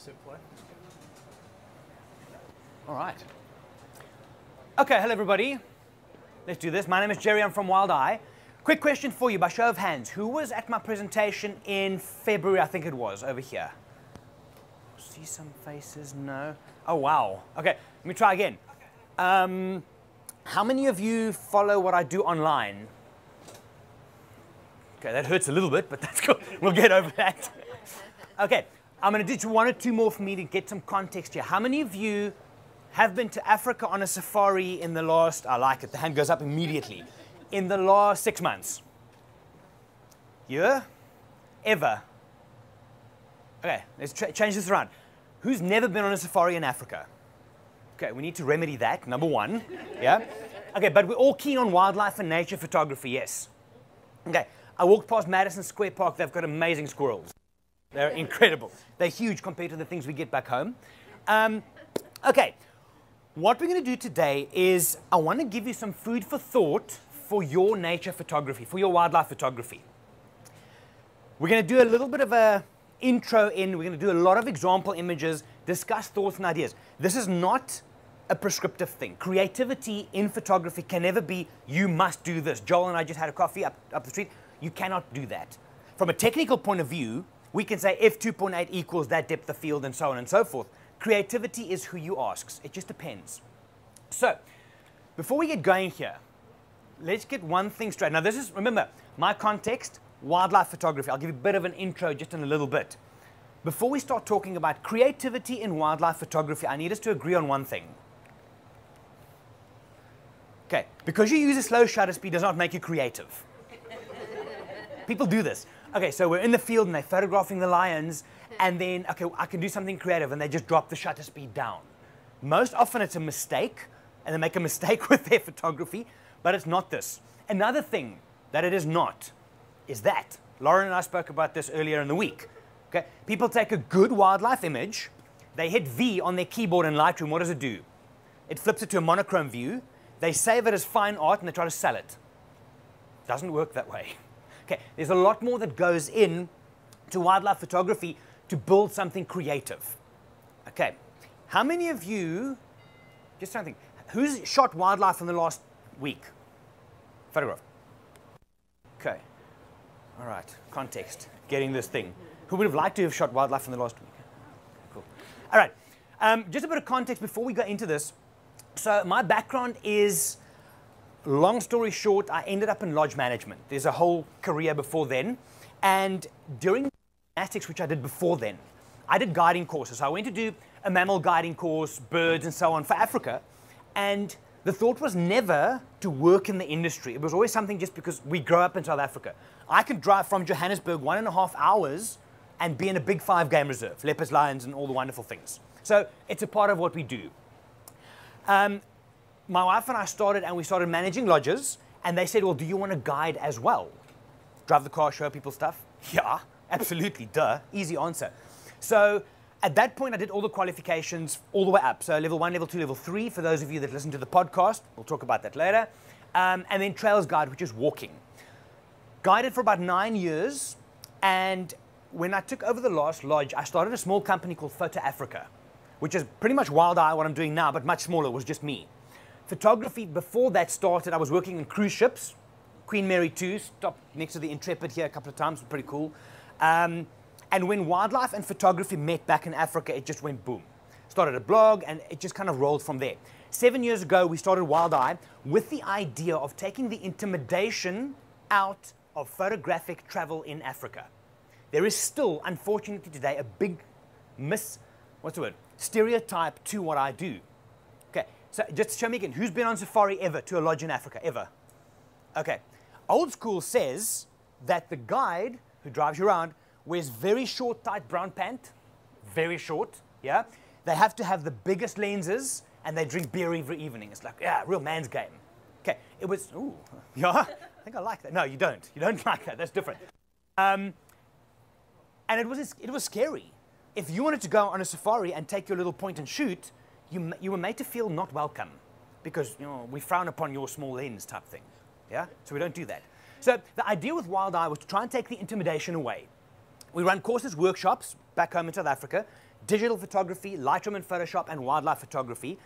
simply. All right. Okay, hello everybody. Let's do this. My name is Gerry. I'm from Wild Eye. Quick question for you by show of hands. Who was at my presentation in February, I think it was, over here? See some faces? No. Oh, wow. Okay, let me try again. Um, how many of you follow what I do online? Okay, that hurts a little bit, but that's cool. We'll get over that. Okay, I'm going to do one or two more for me to get some context here. How many of you have been to Africa on a safari in the last, I like it, the hand goes up immediately, in the last six months? Year? Ever? Okay, let's change this around. Who's never been on a safari in Africa? Okay, we need to remedy that, number one. Yeah? Okay, but we're all keen on wildlife and nature photography, yes. Okay, I walked past Madison Square Park, they've got amazing squirrels. They're incredible. They're huge compared to the things we get back home. Um, okay, what we're going to do today is I want to give you some food for thought for your nature photography, for your wildlife photography. We're going to do a little bit of a intro in, we're going to do a lot of example images, discuss thoughts and ideas. This is not a prescriptive thing. Creativity in photography can never be, you must do this. Joel and I just had a coffee up, up the street. You cannot do that. From a technical point of view, we can say f2.8 equals that depth of field and so on and so forth. Creativity is who you ask. It just depends. So, before we get going here, let's get one thing straight. Now, this is, remember, my context, wildlife photography. I'll give you a bit of an intro just in a little bit. Before we start talking about creativity in wildlife photography, I need us to agree on one thing. Okay, because you use a slow shutter speed does not make you creative. People do this. Okay, so we're in the field and they're photographing the lions, and then, okay, I can do something creative, and they just drop the shutter speed down. Most often it's a mistake, and they make a mistake with their photography, but it's not this. Another thing that it is not is that. Lauren and I spoke about this earlier in the week. Okay, people take a good wildlife image, they hit V on their keyboard in Lightroom, what does it do? It flips it to a monochrome view, they save it as fine art, and they try to sell it. Doesn't work that way. Okay, there's a lot more that goes in to wildlife photography to build something creative. Okay, how many of you, just trying to think, who's shot wildlife in the last week? Photograph. Okay, all right, context, getting this thing. Who would have liked to have shot wildlife in the last week? Cool. All right, um, just a bit of context before we go into this. So my background is long story short, I ended up in lodge management. There's a whole career before then. And during gymnastics, which I did before then, I did guiding courses. I went to do a mammal guiding course, birds and so on for Africa. And the thought was never to work in the industry. It was always something just because we grow up in South Africa. I could drive from Johannesburg one and a half hours and be in a big five game reserve, leopards, lions, and all the wonderful things. So it's a part of what we do. Um, my wife and I started and we started managing lodges and they said, well, do you want to guide as well? Drive the car, show people stuff? Yeah, absolutely, duh, easy answer. So at that point, I did all the qualifications all the way up. So level one, level two, level three, for those of you that listen to the podcast, we'll talk about that later. Um, and then Trails Guide, which is walking. Guided for about nine years. And when I took over the last lodge, I started a small company called Photo Africa, which is pretty much Wild Eye, what I'm doing now, but much smaller. It was just me photography before that started, I was working on cruise ships. Queen Mary 2 stopped next to the Intrepid here a couple of times, pretty cool. Um, and when wildlife and photography met back in Africa, it just went boom. Started a blog and it just kind of rolled from there. Seven years ago, we started Wild Eye with the idea of taking the intimidation out of photographic travel in Africa. There is still, unfortunately today, a big miss, what's the word, stereotype to what I do. So just to show me again, who's been on safari ever to a lodge in Africa, ever? Okay. Old school says that the guide who drives you around wears very short, tight brown pant, very short, yeah? They have to have the biggest lenses and they drink beer every evening. It's like, yeah, real man's game. Okay, it was, ooh, yeah, I think I like that. No, you don't. You don't like that. That's different. Um, and it was, it was scary. If you wanted to go on a safari and take your little point and shoot, you, you were made to feel not welcome because you know, we frown upon your small lens type thing. Yeah? So we don't do that. So the idea with Wild Eye was to try and take the intimidation away. We run courses, workshops back home in South Africa, digital photography, Lightroom and Photoshop, and wildlife photography.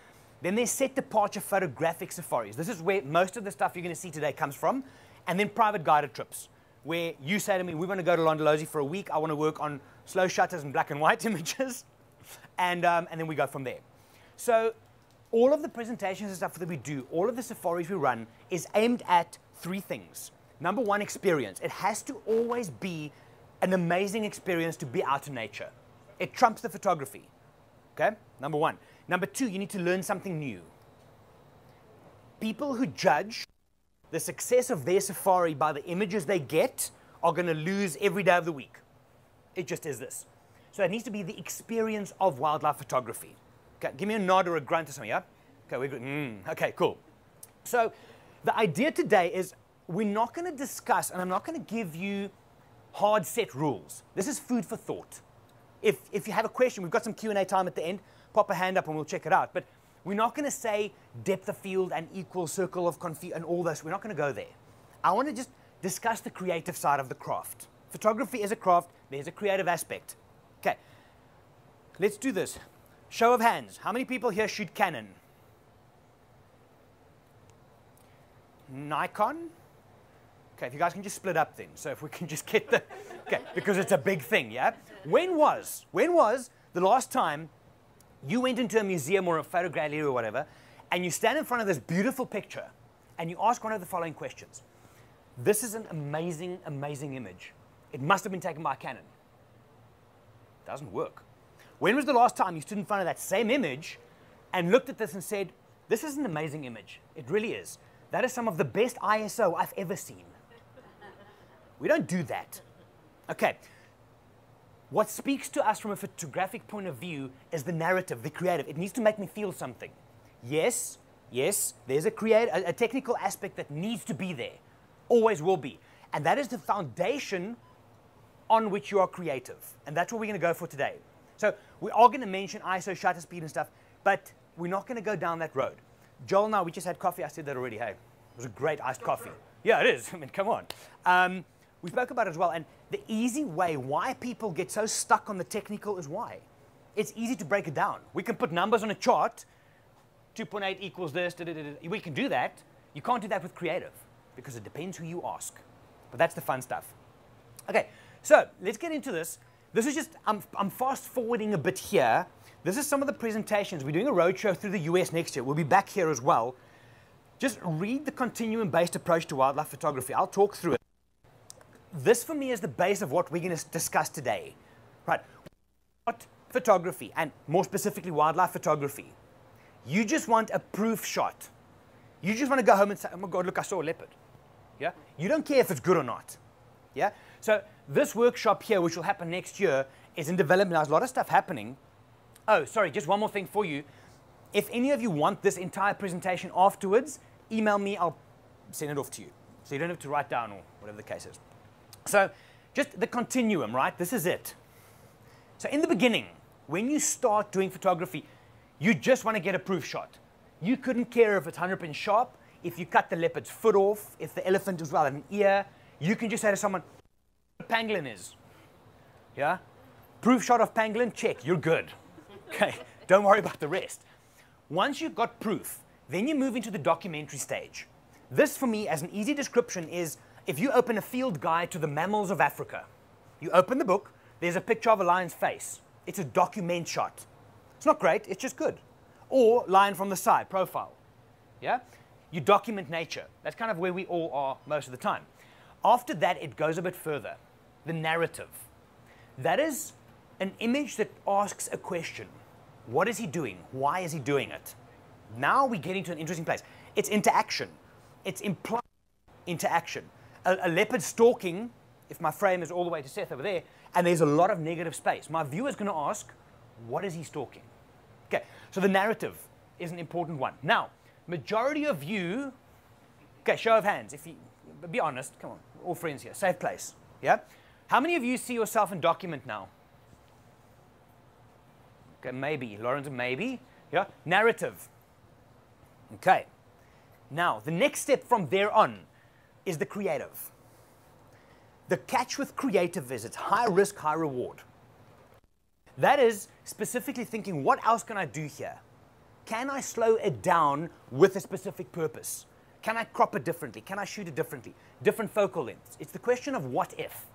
Then there's set departure photographic safaris. This is where most of the stuff you're going to see today comes from. And then private guided trips, where you say to me, we want to go to Londolozi for a week. I want to work on slow shutters and black and white images. And, um, and then we go from there. So all of the presentations and stuff that we do, all of the safaris we run is aimed at three things. Number one, experience. It has to always be an amazing experience to be out in nature. It trumps the photography. Okay? Number one. Number two, you need to learn something new. People who judge the success of their safari by the images they get are going to lose every day of the week. It just is this. So it needs to be the experience of wildlife photography. Okay, give me a nod or a grunt or something, yeah? Okay, we're good. Mm, okay, cool. So the idea today is we're not going to discuss, and I'm not going to give you hard set rules. This is food for thought. If, if you have a question, we've got some Q&A time at the end, pop a hand up and we'll check it out. But we're not going to say depth of field and equal circle of confusion and all this. We're not going to go there. I want to just discuss the creative side of the craft. Photography is a craft. There's a creative aspect. Okay, let's do this. Show of hands. How many people here shoot Canon? Nikon? Okay, if you guys can just split up then. So if we can just get the, okay, because it's a big thing, yeah? When was, when was the last time you went into a museum or a photo gallery or whatever, and you stand in front of this beautiful picture, and you ask one of the following questions. This is an amazing, amazing image. It must have been taken by Canon. Doesn't work. When was the last time you stood in front of that same image and looked at this and said, this is an amazing image. It really is. That is some of the best ISO I've ever seen. We don't do that. Okay. What speaks to us from a photographic point of view is the narrative, the creative. It needs to make me feel something. Yes, yes, there's a, create, a, a technical aspect that needs to be there. Always will be. And that is the foundation on which you are creative. And that's what we're going to go for today. So we are going to mention ISO shutter speed and stuff, but we're not going to go down that road. Joel and I, we just had coffee. I said that already. Hey, it was a great iced coffee. Yeah, it is. I mean, come on. Um, we spoke about it as well. And the easy way why people get so stuck on the technical is why. It's easy to break it down. We can put numbers on a chart. 2.8 equals this. Da, da, da, we can do that. You can't do that with creative because it depends who you ask. But that's the fun stuff. Okay, so let's get into this. This is just, I'm, I'm fast forwarding a bit here. This is some of the presentations. We're doing a roadshow through the US next year. We'll be back here as well. Just read the continuum-based approach to wildlife photography. I'll talk through it. This for me is the base of what we're going to discuss today. Right, what photography, and more specifically wildlife photography. You just want a proof shot. You just want to go home and say, oh my God, look, I saw a leopard. Yeah? You don't care if it's good or not. Yeah? So this workshop here, which will happen next year, is in development. There's a lot of stuff happening. Oh, sorry, just one more thing for you. If any of you want this entire presentation afterwards, email me, I'll send it off to you. So you don't have to write down or whatever the case is. So just the continuum, right? This is it. So in the beginning, when you start doing photography, you just want to get a proof shot. You couldn't care if it's 100% sharp, if you cut the leopard's foot off, if the elephant as well an ear. You can just say to someone, pangolin is. Yeah? Proof shot of pangolin, check, you're good. Okay, don't worry about the rest. Once you've got proof, then you move into the documentary stage. This, for me, as an easy description, is if you open a field guide to the mammals of Africa, you open the book, there's a picture of a lion's face. It's a document shot. It's not great, it's just good. Or lion from the side, profile. Yeah? You document nature. That's kind of where we all are most of the time. After that, it goes a bit further. The narrative. That is an image that asks a question. What is he doing? Why is he doing it? Now we're getting to an interesting place. It's interaction. It's implied interaction. A, a, leopard stalking, if my frame is all the way to Seth over there, and there's a lot of negative space, my viewer is going to ask, what is he stalking? Okay, so the narrative is an important one. Now, majority of you, okay, show of hands, if you, be honest, come on, all friends here, safe place, yeah? How many of you see yourself in document now? Okay, maybe, Lawrence, maybe, yeah? Narrative, okay. Now, the next step from there on is the creative. The catch with creative is it's high risk, high reward. That is specifically thinking, what else can I do here? Can I slow it down with a specific purpose? Can I crop it differently? Can I shoot it differently? Different focal lengths. It's the question of what if.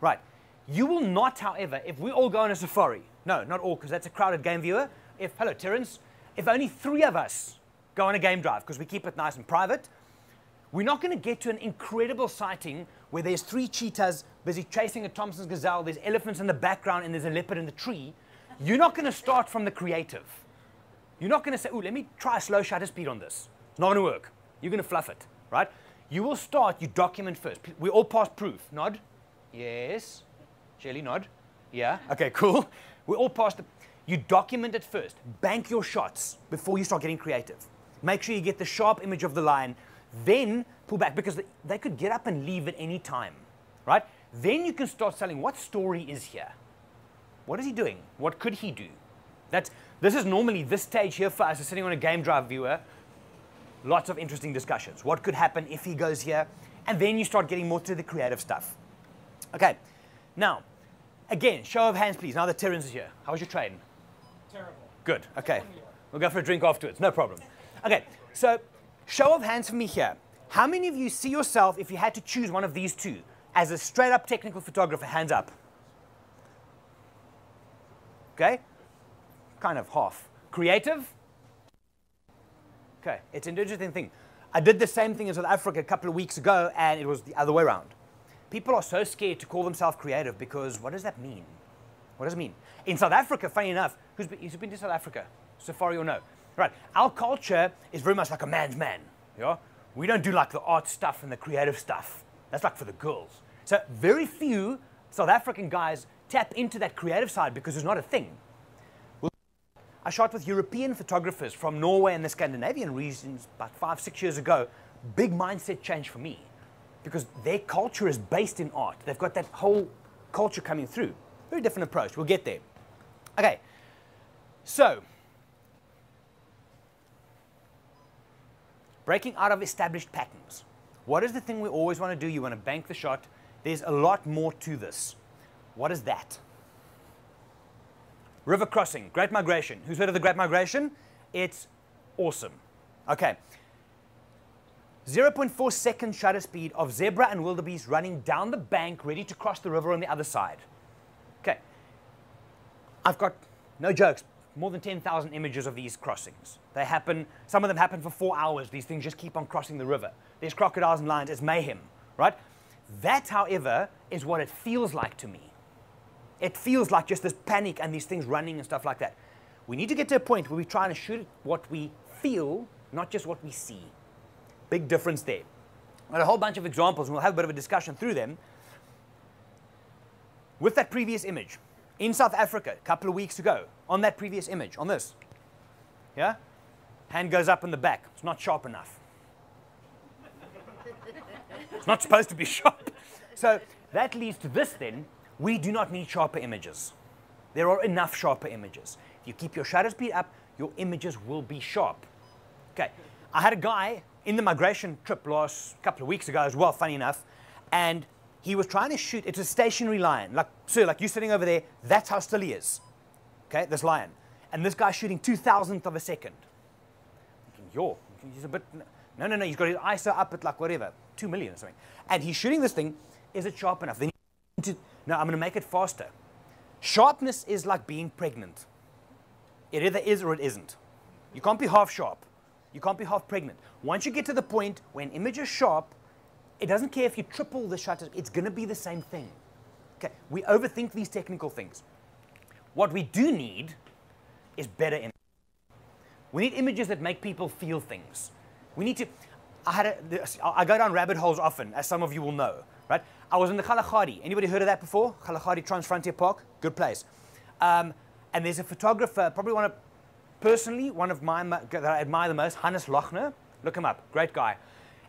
Right. You will not, however, if we all go on a safari, no, not all, because that's a crowded game viewer. If, hello, Terence, if only three of us go on a game drive, because we keep it nice and private, we're not going to get to an incredible sighting where there's three cheetahs busy chasing a Thomson's gazelle, there's elephants in the background, and there's a leopard in the tree. You're not going to start from the creative. You're not going to say, oh, let me try a slow shutter speed on this. It's not going to work. You're going to fluff it, right? You will start, you document first. We all pass proof. Nod. Yes. Shelly, nod. Yeah. Okay, cool. We all passed it. You document it first. Bank your shots before you start getting creative. Make sure you get the sharp image of the line. Then pull back because they could get up and leave at any time, right? Then you can start selling what story is here? What is he doing? What could he do? That's, this is normally this stage here for us, sitting on a game drive viewer. Lots of interesting discussions. What could happen if he goes here? And then you start getting more to the creative stuff. Okay, now, again, show of hands, please. Now that Terence is here. How was your training? Terrible. Good, okay. We'll go for a drink afterwards, no problem. Okay, so show of hands for me here. How many of you see yourself, if you had to choose one of these two, as a straight up technical photographer? Hands up. Okay? Kind of half. Creative? Okay, it's an interesting thing. I did the same thing in South Africa a couple of weeks ago, and it was the other way around. People are so scared to call themselves creative because what does that mean? What does it mean? In South Africa, funny enough, who's been, who's been to South Africa? Safari or no? Right, our culture is very much like a man's man. Yeah? We don't do like the art stuff and the creative stuff. That's like for the girls. So very few South African guys tap into that creative side because it's not a thing. I shot with European photographers from Norway and the Scandinavian regions about five, six years ago. Big mindset change for me because their culture is based in art. They've got that whole culture coming through. Very different approach. We'll get there. Okay, so breaking out of established patterns. What is the thing we always want to do? You want to bank the shot. There's a lot more to this. What is that? River crossing, Great Migration. Who's heard of the Great Migration? It's awesome. Okay. 0.4 second shutter speed of zebra and wildebeest running down the bank, ready to cross the river on the other side. Okay. I've got, no jokes, more than 10,000 images of these crossings. They happen, some of them happen for four hours. These things just keep on crossing the river. There's crocodiles and lions, it's mayhem, right? That, however, is what it feels like to me. It feels like just this panic and these things running and stuff like that. We need to get to a point where we're trying to shoot what we feel, not just what we see. Big difference there. Got a whole bunch of examples, and we'll have a bit of a discussion through them. With that previous image, in South Africa, a couple of weeks ago, on that previous image, on this, yeah? Hand goes up in the back. It's not sharp enough. it's not supposed to be sharp. So that leads to this then. We do not need sharper images. There are enough sharper images. If you keep your shutter speed up, your images will be sharp. Okay, I had a guy in the migration trip last couple of weeks ago as well, funny enough, and he was trying to shoot, it's a stationary lion. Like, sir, like you sitting over there, that's how still he is. Okay, this lion. And this guy's shooting two thousandth of a second. Thinking, yo, he's a bit, no, no, no, he's got his ISO up at like whatever, two million or something. And he's shooting this thing, is it sharp enough? Then to, no, I'm gonna make it faster. Sharpness is like being pregnant. It either is or it isn't. You can't be half sharp. You can't be half pregnant. Once you get to the point when image is sharp, it doesn't care if you triple the shutter, it's going to be the same thing. Okay, we overthink these technical things. What we do need is better images. We need images that make people feel things. We need to. I had a, I go down rabbit holes often, as some of you will know, right? I was in the Kalahari. Anybody heard of that before? Kalahari Transfrontier Park, good place. Um, and there's a photographer, probably one of, personally, one of my that I admire the most, Hannes Lochner. Look him up, great guy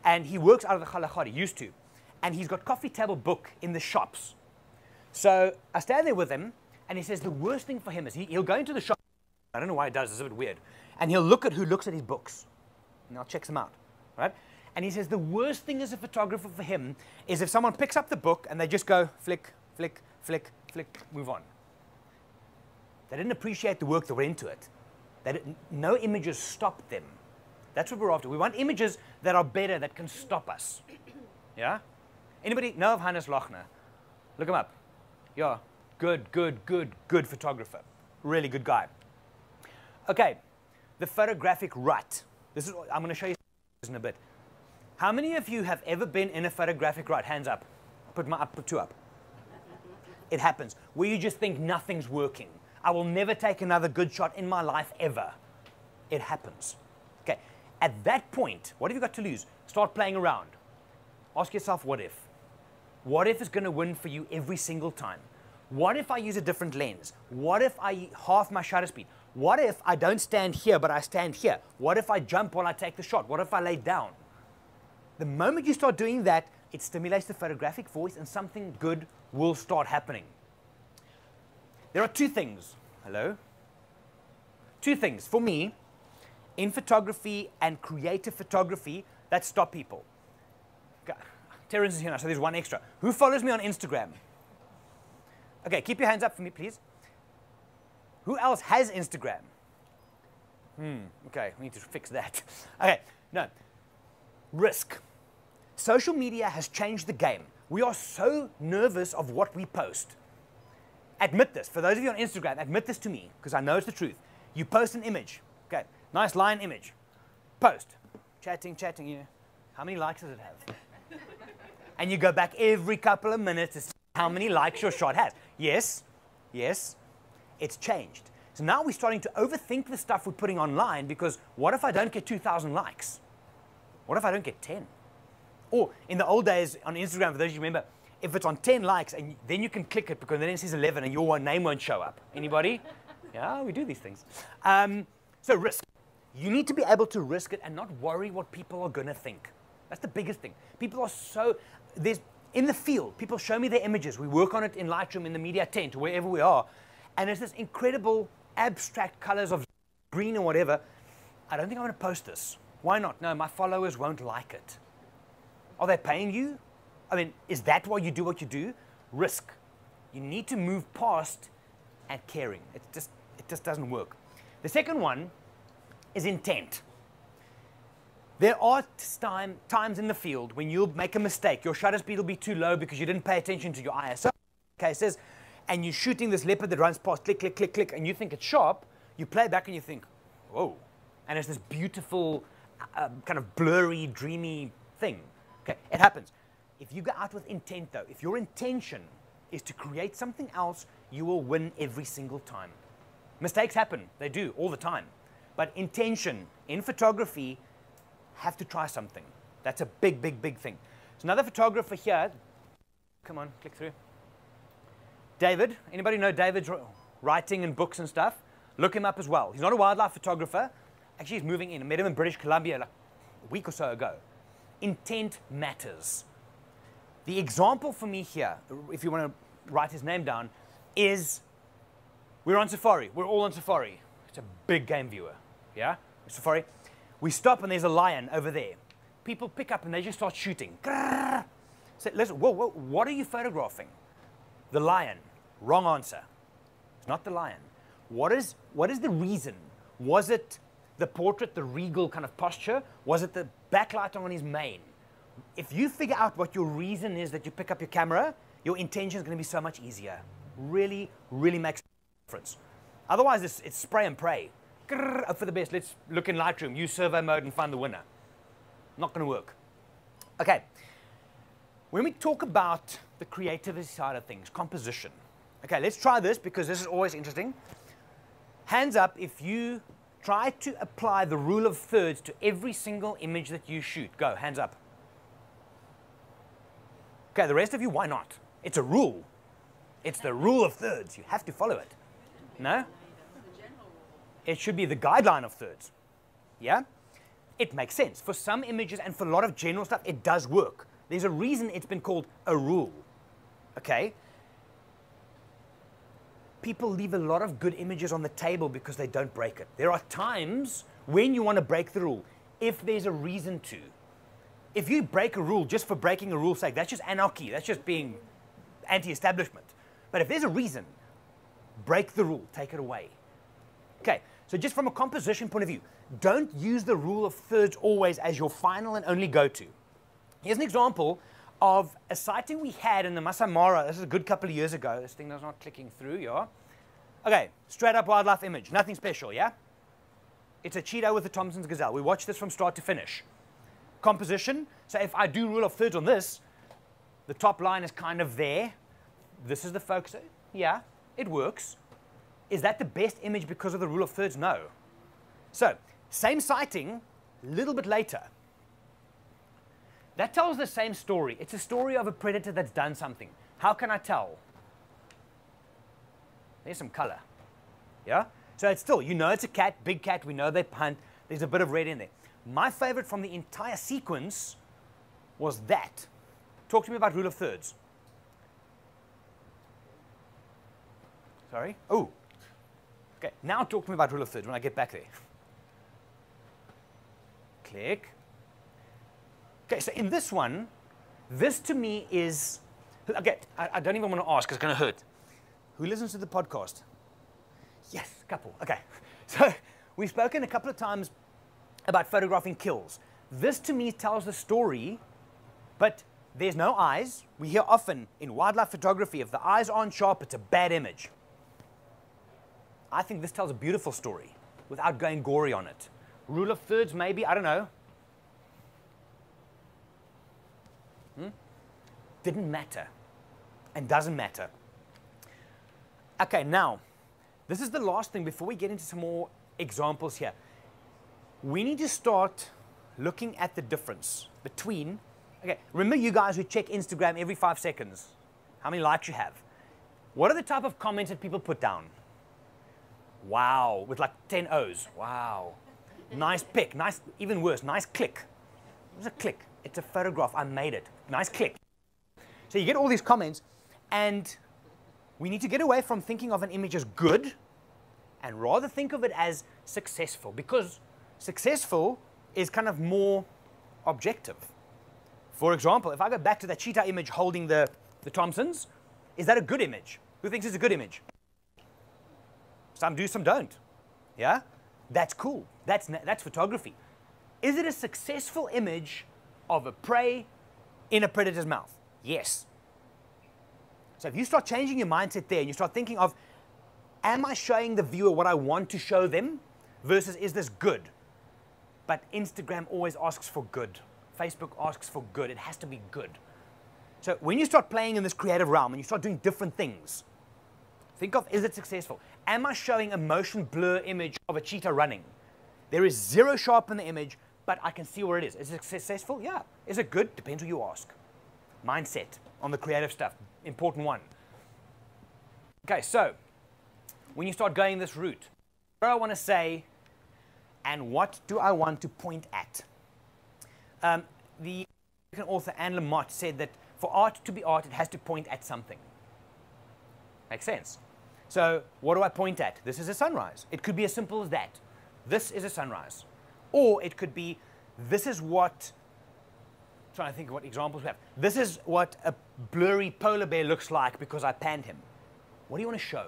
and he works out of the Kalahari, used to. And he's got coffee table book in the shops. So I stand there with him, and he says the worst thing for him is he, he'll go into the shop. I don't know why he does, it's a bit weird. And he'll look at who looks at his books. And I'll check them out, right? And he says the worst thing as a photographer for him is if someone picks up the book and they just go flick, flick, flick, flick, move on. They didn't appreciate the work that went into it. They didn't, no images stop them. That's what we're after. We want images that are better, that can stop us. Yeah? Anybody know of Hannes Lochner? Look him up. Yeah, good, good, good, good photographer. Really good guy. Okay, the photographic rut. This is I'm going to show you in a bit. How many of you have ever been in a photographic rut? Hands up. Put my up, put two up. It happens. Where you just think nothing's working. I will never take another good shot in my life ever. It happens. Okay. At that point, what have you got to lose? Start playing around. Ask yourself, what if? What if is going to win for you every single time? What if I use a different lens? What if I half my shutter speed? What if I don't stand here, but I stand here? What if I jump while I take the shot? What if I lay down? The moment you start doing that, it stimulates the photographic voice and something good will start happening. There are two things. Hello? Two things for me in photography and creative photography that stop people. Terence is here now, so there's one extra. Who follows me on Instagram? Okay, keep your hands up for me, please. Who else has Instagram? Hmm, okay, we need to fix that. Okay, no. Risk. Social media has changed the game. We are so nervous of what we post. Admit this. For those of you on Instagram, admit this to me, because I know it's the truth. You post an image. Okay, nice lion image. Post. Chatting, chatting, you. How many likes does it have? and you go back every couple of minutes to see how many likes your shot has. Yes, yes, it's changed. So now we're starting to overthink the stuff we're putting online because what if I don't get 2,000 likes? What if I don't get 10? Or in the old days on Instagram, for those of you remember, if it's on 10 likes, and then you can click it because then it says 11 and your name won't show up. Anybody? yeah, we do these things. Um, so risk. You need to be able to risk it and not worry what people are going to think. That's the biggest thing. People are so, there's, in the field, people show me their images. We work on it in Lightroom, in the media tent, wherever we are. And it's this incredible abstract colors of green or whatever. I don't think I'm going to post this. Why not? No, my followers won't like it. Are they paying you? I mean, is that why you do what you do? Risk. You need to move past and caring. It just, it just doesn't work. The second one is intent. There are time, times in the field when you'll make a mistake. Your shutter speed will be too low because you didn't pay attention to your ISO cases, and you're shooting this leopard that runs past, click, click, click, click, and you think it's sharp. You play back and you think, whoa. And it's this beautiful, uh, kind of blurry, dreamy thing. Okay, it happens. If you go out with intent, though, if your intention is to create something else, you will win every single time. Mistakes happen, they do all the time. But intention in photography have to try something. That's a big, big, big thing. So another photographer here, come on, click through. David, anybody know David's writing and books and stuff? Look him up as well. He's not a wildlife photographer. Actually, he's moving in. I met him in British Columbia like a week or so ago. Intent matters. The example for me here, if you want to write his name down, is we're on safari. We're all on safari. It's a big game viewer. Yeah? Safari. We stop and there's a lion over there. People pick up and they just start shooting. So listen, whoa, whoa, what are you photographing? The lion. Wrong answer. It's not the lion. What is, what is the reason? Was it the portrait, the regal kind of posture? Was it the backlight on his mane? If you figure out what your reason is that you pick up your camera, your intention is going to be so much easier. Really, really makes a difference. Otherwise, it's, it's spray and pray. Grrr, up for the best. Let's look in Lightroom, use survey mode, and find the winner. Not going to work. Okay. When we talk about the creativity side of things, composition. Okay, let's try this because this is always interesting. Hands up if you try to apply the rule of thirds to every single image that you shoot. Go, hands up. Okay, the rest of you, why not? It's a rule. It's the rule of thirds. You have to follow it. No? it should be the guideline of thirds. Yeah? It makes sense. For some images and for a lot of general stuff, it does work. There's a reason it's been called a rule. Okay? People leave a lot of good images on the table because they don't break it. There are times when you want to break the rule, if there's a reason to. If you break a rule just for breaking a rule's sake, that's just anarchy. That's just being anti establishment. But if there's a reason, break the rule, take it away. Okay, so just from a composition point of view, don't use the rule of thirds always as your final and only go-to. Here's an example of a sighting we had in the Masai Mara. This is a good couple of years ago. This thing is not clicking through, yeah? Okay, straight up wildlife image, nothing special, yeah? It's a cheetah with a Thomson's gazelle. We watched this from start to finish. Composition, so if I do rule of thirds on this, the top line is kind of there. This is the focus. Yeah, it works. Is that the best image because of the rule of thirds? No. So, same sighting, a little bit later. That tells the same story. It's a story of a predator that's done something. How can I tell? There's some color. Yeah? So it's still, you know it's a cat, big cat, we know they hunt. There's a bit of red in there. My favorite from the entire sequence was that. Talk to me about rule of thirds. Sorry? Oh. Okay, now talk to me about rule of thirds when I get back there. Click. Okay, so in this one, this to me is, okay, I, I don't even want to ask because it's going to hurt. Who listens to the podcast? Yes, couple. Okay. So we've spoken a couple of times about photographing kills. This to me tells the story, but there's no eyes. We hear often in wildlife photography, if the eyes aren't sharp, it's a bad image. I think this tells a beautiful story without going gory on it. Rule of thirds, maybe, I don't know. Hmm? Didn't matter and doesn't matter. Okay, now, this is the last thing before we get into some more examples here. We need to start looking at the difference between, okay, remember you guys who check Instagram every five seconds, how many likes you have. What are the type of comments that people put down? Wow, with like 10 O's. Wow. nice pic, nice, even worse, nice click. It's a click. It's a photograph. I made it. Nice click. So you get all these comments, and we need to get away from thinking of an image as good and rather think of it as successful because successful is kind of more objective. For example, if I go back to that cheetah image holding the, the Thomsons, is that a good image? Who thinks it's a good image? Some do, some don't. Yeah? That's cool. That's, that's photography. Is it a successful image of a prey in a predator's mouth? Yes. So if you start changing your mindset there and you start thinking of, am I showing the viewer what I want to show them versus is this good? But Instagram always asks for good. Facebook asks for good. It has to be good. So when you start playing in this creative realm and you start doing different things, think of, is it successful? Am I showing a motion blur image of a cheetah running? There is zero sharp in the image, but I can see where it is. Is it successful? Yeah. Is it good? Depends who you ask. Mindset on the creative stuff, important one. Okay, so when you start going this route, what I want to say and what do I want to point at? Um, the American author Anne Lamott said that for art to be art, it has to point at something. Makes sense. So what do I point at? This is a sunrise. It could be as simple as that. This is a sunrise. Or it could be, this is what, I'm trying to think of what examples we have. This is what a blurry polar bear looks like because I panned him. What do you want to show?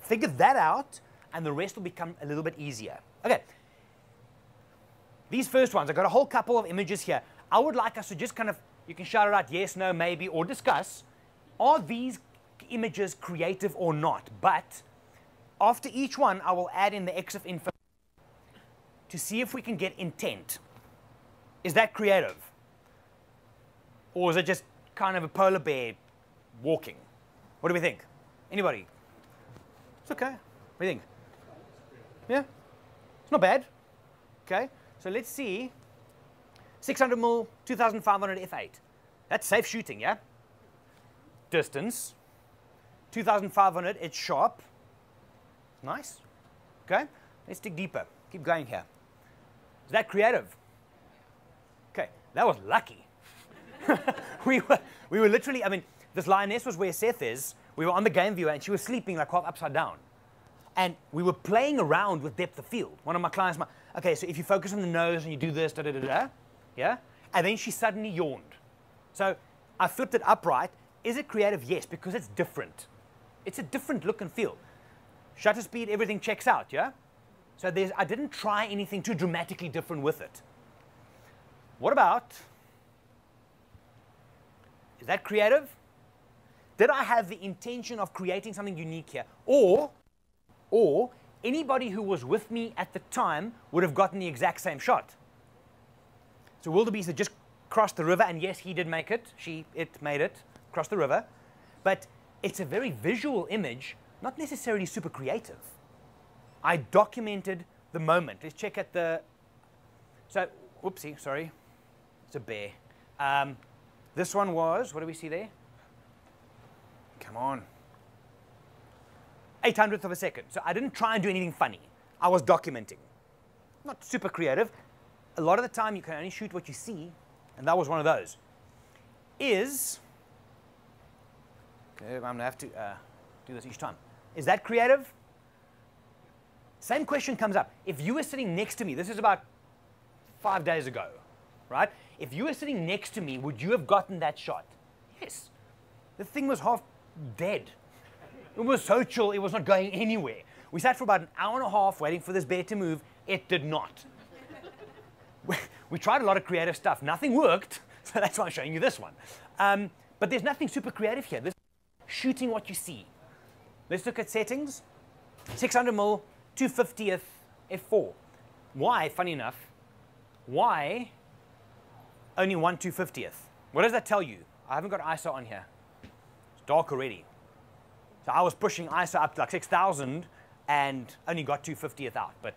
Figure that out, and the rest will become a little bit easier. Okay. These first ones, I've got a whole couple of images here. I would like us to just kind of, you can shout it out yes, no, maybe, or discuss. Are these images creative or not? But after each one, I will add in the EXIF info to see if we can get intent. Is that creative? Or is it just kind of a polar bear walking? What do we think? Anybody? It's okay. What do you think? Yeah? Not bad. Okay, so let's see. 600 mil, 2500 f8. That's safe shooting, yeah? Distance. 2500, it's sharp. Nice. Okay, let's dig deeper. Keep going here. Is that creative? Okay, that was lucky. we, were, we were literally, I mean, this lioness was where Seth is. We were on the game viewer and she was sleeping like half upside down. And we were playing around with depth of field. One of my clients, my, okay, so if you focus on the nose and you do this, da da da da, yeah? And then she suddenly yawned. So I flipped it upright. Is it creative? Yes, because it's different. It's a different look and feel. Shutter speed, everything checks out, yeah? So I didn't try anything too dramatically different with it. What about, is that creative? Did I have the intention of creating something unique here? Or, or anybody who was with me at the time would have gotten the exact same shot. So wildebeest had just crossed the river, and yes, he did make it. She, it made it, across the river. But it's a very visual image, not necessarily super creative. I documented the moment. Let's check at the, so, whoopsie, sorry. It's a bear. Um, this one was, what do we see there? Come on. 800th of a second. So I didn't try and do anything funny. I was documenting. Not super creative. A lot of the time you can only shoot what you see, and that was one of those. Is, okay, I'm gonna have to uh, do this each time. Is that creative? Same question comes up. If you were sitting next to me, this is about five days ago, right? If you were sitting next to me, would you have gotten that shot? Yes. The thing was half dead. It was so chill, it was not going anywhere. We sat for about an hour and a half waiting for this bear to move. It did not. we, we tried a lot of creative stuff. Nothing worked, so that's why I'm showing you this one. Um, but there's nothing super creative here. This shooting what you see. Let's look at settings. 600 mil, 250th f4. Why, funny enough, why only one 250th? What does that tell you? I haven't got ISO on here. It's dark already. So I was pushing ISO up to like 6,000 and only got 250th out, but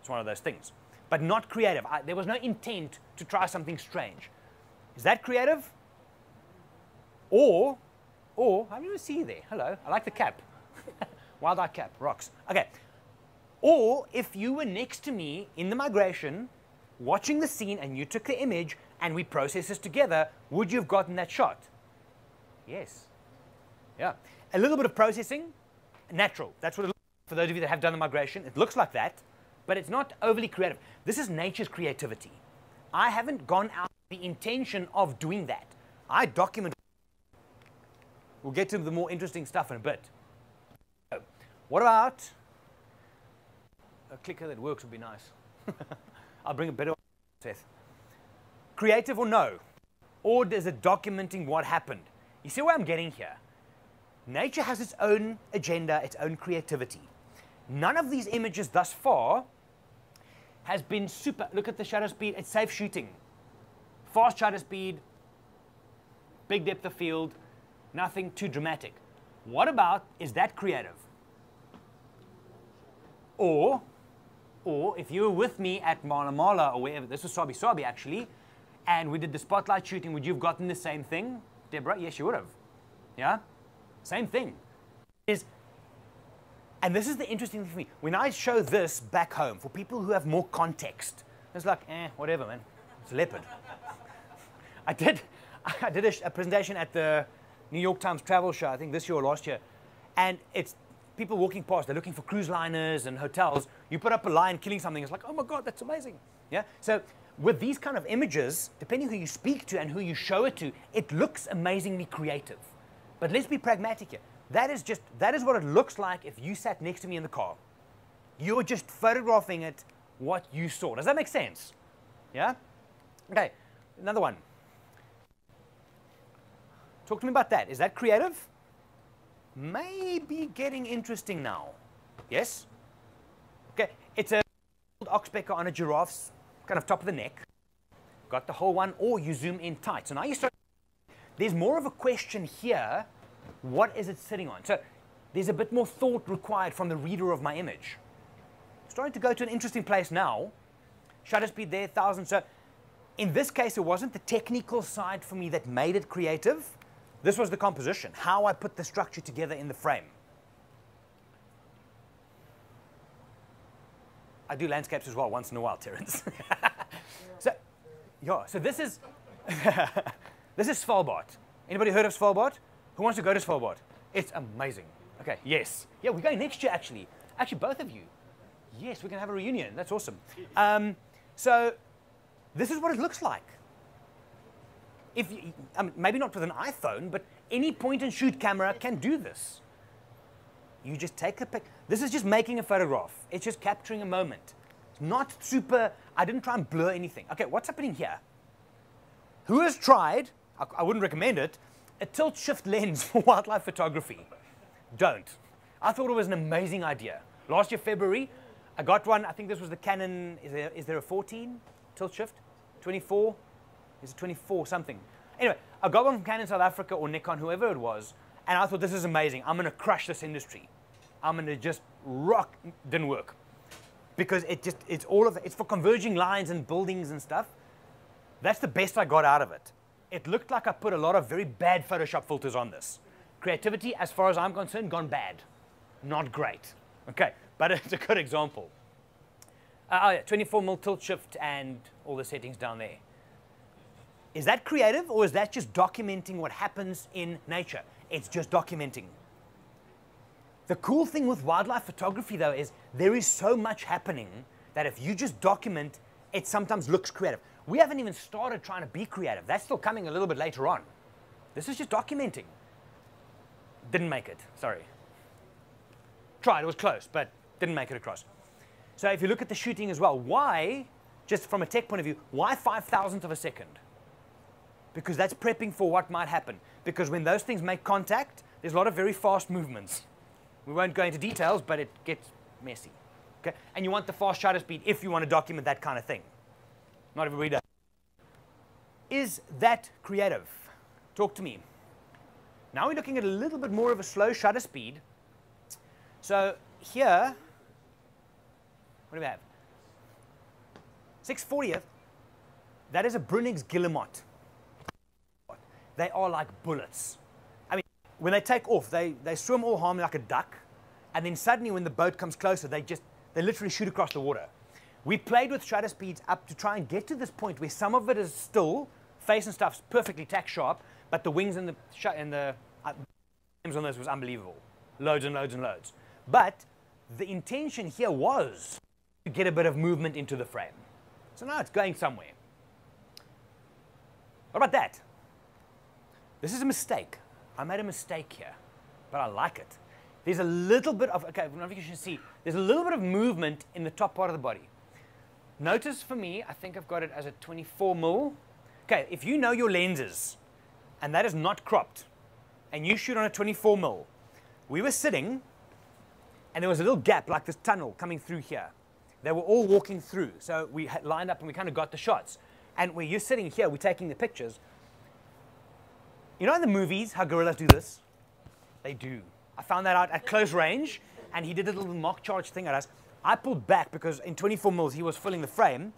it's one of those things. But not creative. I, there was no intent to try something strange. Is that creative? Or, or, I didn't see you there. Hello, I like the cap. Wild eye cap, rocks. Okay. Or if you were next to me in the migration, watching the scene and you took the image and we processed this together, would you have gotten that shot? Yes. Yeah. A little bit of processing, natural. That's what it looks like for those of you that have done the migration. It looks like that, but it's not overly creative. This is nature's creativity. I haven't gone out with the intention of doing that. I document. We'll get to the more interesting stuff in a bit. What about a clicker that works would be nice. I'll bring a better one, Seth. Creative or no? Or is it documenting what happened? You see where I'm getting here? Nature has its own agenda, its own creativity. None of these images thus far has been super. Look at the shutter speed, it's safe shooting. Fast shutter speed, big depth of field, nothing too dramatic. What about, is that creative? Or, or if you were with me at Mala Mala or wherever, this was Sabi Sabi actually, and we did the spotlight shooting, would you have gotten the same thing, Deborah? Yes, you would have. Yeah? Same thing. Is and this is the interesting thing for me. When I show this back home for people who have more context, it's like, eh, whatever, man. It's leopard. I did, I did a, a, presentation at the New York Times Travel Show, I think this year or last year, and it's people walking past. They're looking for cruise liners and hotels. You put up a lion killing something. It's like, oh my god, that's amazing. Yeah. So with these kind of images, depending who you speak to and who you show it to, it looks amazingly creative. But let's be pragmatic here. That is just that is what it looks like if you sat next to me in the car. You're just photographing it what you saw. Does that make sense? Yeah? Okay, another one. Talk to me about that. Is that creative? Maybe getting interesting now. Yes? Okay, it's a oxpecker on a giraffe's kind of top of the neck. Got the whole one, or you zoom in tight. So now you start. There's more of a question here what is it sitting on? So there's a bit more thought required from the reader of my image. Starting to go to an interesting place now. Shutter speed there, 1000. So in this case, it wasn't the technical side for me that made it creative. This was the composition, how I put the structure together in the frame. I do landscapes as well once in a while, Terence. so, yeah, so this is this is Svalbard. Anybody heard of Svalbard? Who wants to go to Svalbard? It's amazing. Okay, yes. Yeah, we're going next year, actually. Actually, both of you. Yes, we can have a reunion. That's awesome. Um, so, this is what it looks like. If you, um, maybe not with an iPhone, but any point and shoot camera can do this. You just take a pic. This is just making a photograph. It's just capturing a moment. It's not super, I didn't try and blur anything. Okay, what's happening here? Who has tried, I, I wouldn't recommend it, a tilt shift lens for wildlife photography? Don't. I thought it was an amazing idea. Last year, February, I got one. I think this was the Canon, is there, is there a 14 tilt shift? 24? Is it 24 something? Anyway, I got one from Canon South Africa or Nikon, whoever it was, and I thought this is amazing. I'm going to crush this industry. I'm going to just rock. Didn't work because it just it's all of. It's for converging lines and buildings and stuff. That's the best I got out of it. It looked like I put a lot of very bad Photoshop filters on this. Creativity, as far as I'm concerned, gone bad. Not great. Okay, but it's a good example. Uh, oh yeah, 24 mil tilt shift and all the settings down there. Is that creative or is that just documenting what happens in nature? It's just documenting. The cool thing with wildlife photography though is there is so much happening that if you just document, it sometimes looks creative. We haven't even started trying to be creative. That's still coming a little bit later on. This is just documenting. Didn't make it, sorry. Tried, it was close, but didn't make it across. So if you look at the shooting as well, why, just from a tech point of view, why five thousandth of a second? Because that's prepping for what might happen. Because when those things make contact, there's a lot of very fast movements. We won't go into details, but it gets messy. Okay? And you want the fast shutter speed if you want to document that kind of thing. Not everybody does. Is that creative? Talk to me. Now we're looking at a little bit more of a slow shutter speed. So here, what do we have? 640th, that is a Brünnich's Guillemot. They are like bullets I mean, when they take off, they, they swim all harmless like a duck, and then suddenly when the boat comes closer, they just, they literally shoot across the water. We played with shutter speeds up to try and get to this point where some of it is still, face and stuff's perfectly tack sharp, but the wings and the, and the uh, on this was unbelievable. Loads and loads and loads. But the intention here was to get a bit of movement into the frame. So now it's going somewhere. What about that? This is a mistake. I made a mistake here, but I like it. There's a little bit of, okay, I don't know if you can see, there's a little bit of movement in the top part of the body. Notice for me, I think I've got it as a 24 mil. Okay, if you know your lenses, and that is not cropped, and you shoot on a 24 mil, we were sitting, and there was a little gap like this tunnel coming through here. They were all walking through, so we lined up and we kind of got the shots. And where you're sitting here, we're taking the pictures. You know in the movies how gorillas do this? They do. I found that out at close range, and he did a little mock charge thing at us. I pulled back because in 24 mils he was filling the frame,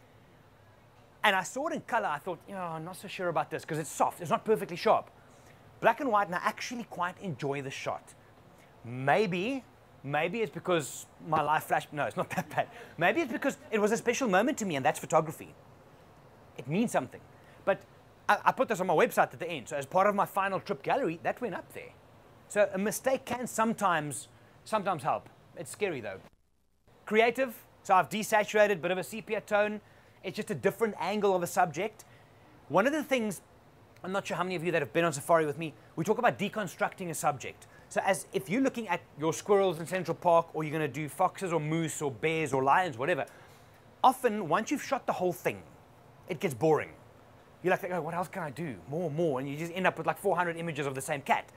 and I saw it in color. I thought, you know, I'm not so sure about this because it's soft. It's not perfectly sharp. Black and white, and I actually quite enjoy the shot. Maybe, maybe it's because my life flashed. No, it's not that bad. Maybe it's because it was a special moment to me, and that's photography. It means something. But I, I put this on my website at the end. So as part of my final trip gallery, that went up there. So a mistake can sometimes, sometimes help. It's scary though. Creative, so I've desaturated, bit of a sepia tone. It's just a different angle of a subject. One of the things, I'm not sure how many of you that have been on safari with me, we talk about deconstructing a subject. So as if you're looking at your squirrels in Central Park, or you're gonna do foxes or moose or bears or lions, whatever, often once you've shot the whole thing, it gets boring. You're like, oh, what else can I do? More, more. And you just end up with like 400 images of the same cat.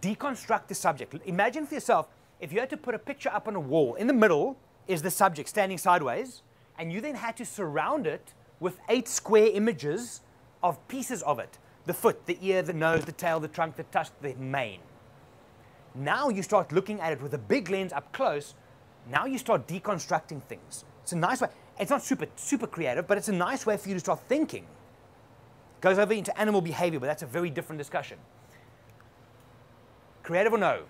Deconstruct the subject. Imagine for yourself, if you had to put a picture up on a wall, in the middle is the subject standing sideways, and you then had to surround it with eight square images of pieces of it. The foot, the ear, the nose, the tail, the trunk, the tusk, the mane. Now you start looking at it with a big lens up close. Now you start deconstructing things. It's a nice way. It's not super, super creative, but it's a nice way for you to start thinking. It Goes over into animal behavior, but that's a very different discussion. Creative or no?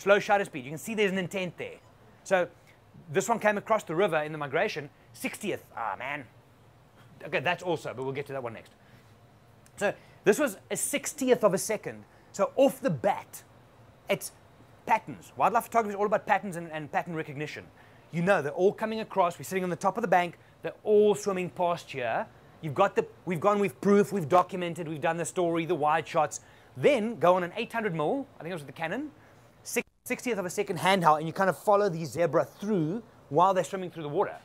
Slow shutter speed. You can see there's an intent there. So this one came across the river in the migration, 60th. Ah, man. Okay, that's also, but we'll get to that one next. So this was a 60th of a second. So off the bat, it's patterns. Wildlife photography is all about patterns and, and pattern recognition. You know, they're all coming across. We're sitting on the top of the bank. They're all swimming past here. You've got the, we've gone with proof, we've documented, we've done the story, the wide shots. Then go on an 800 mil, I think it was with the Canon, 60th of a second handheld and you kind of follow the zebra through while they're swimming through the water.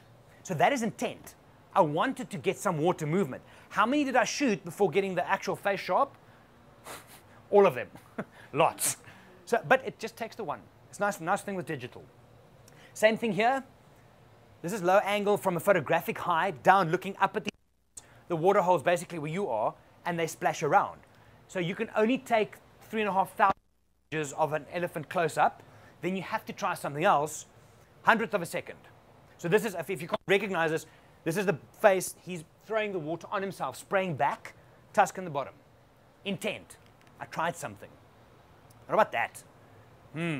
So that is intent. I wanted to get some water movement. How many did I shoot before getting the actual face sharp? All of them. Lots. So, but it just takes the one. It's nice, nice thing with digital. Same thing here. This is low angle from a photographic height down looking up at the the water holes basically where you are and they splash around. So you can only take three and a half thousand images of an elephant close up, then you have to try something else, hundredth of a second. So this is, if you can't recognize this, this is the face, he's throwing the water on himself, spraying back, tusk in the bottom. Intent. I tried something. What about that? Hmm.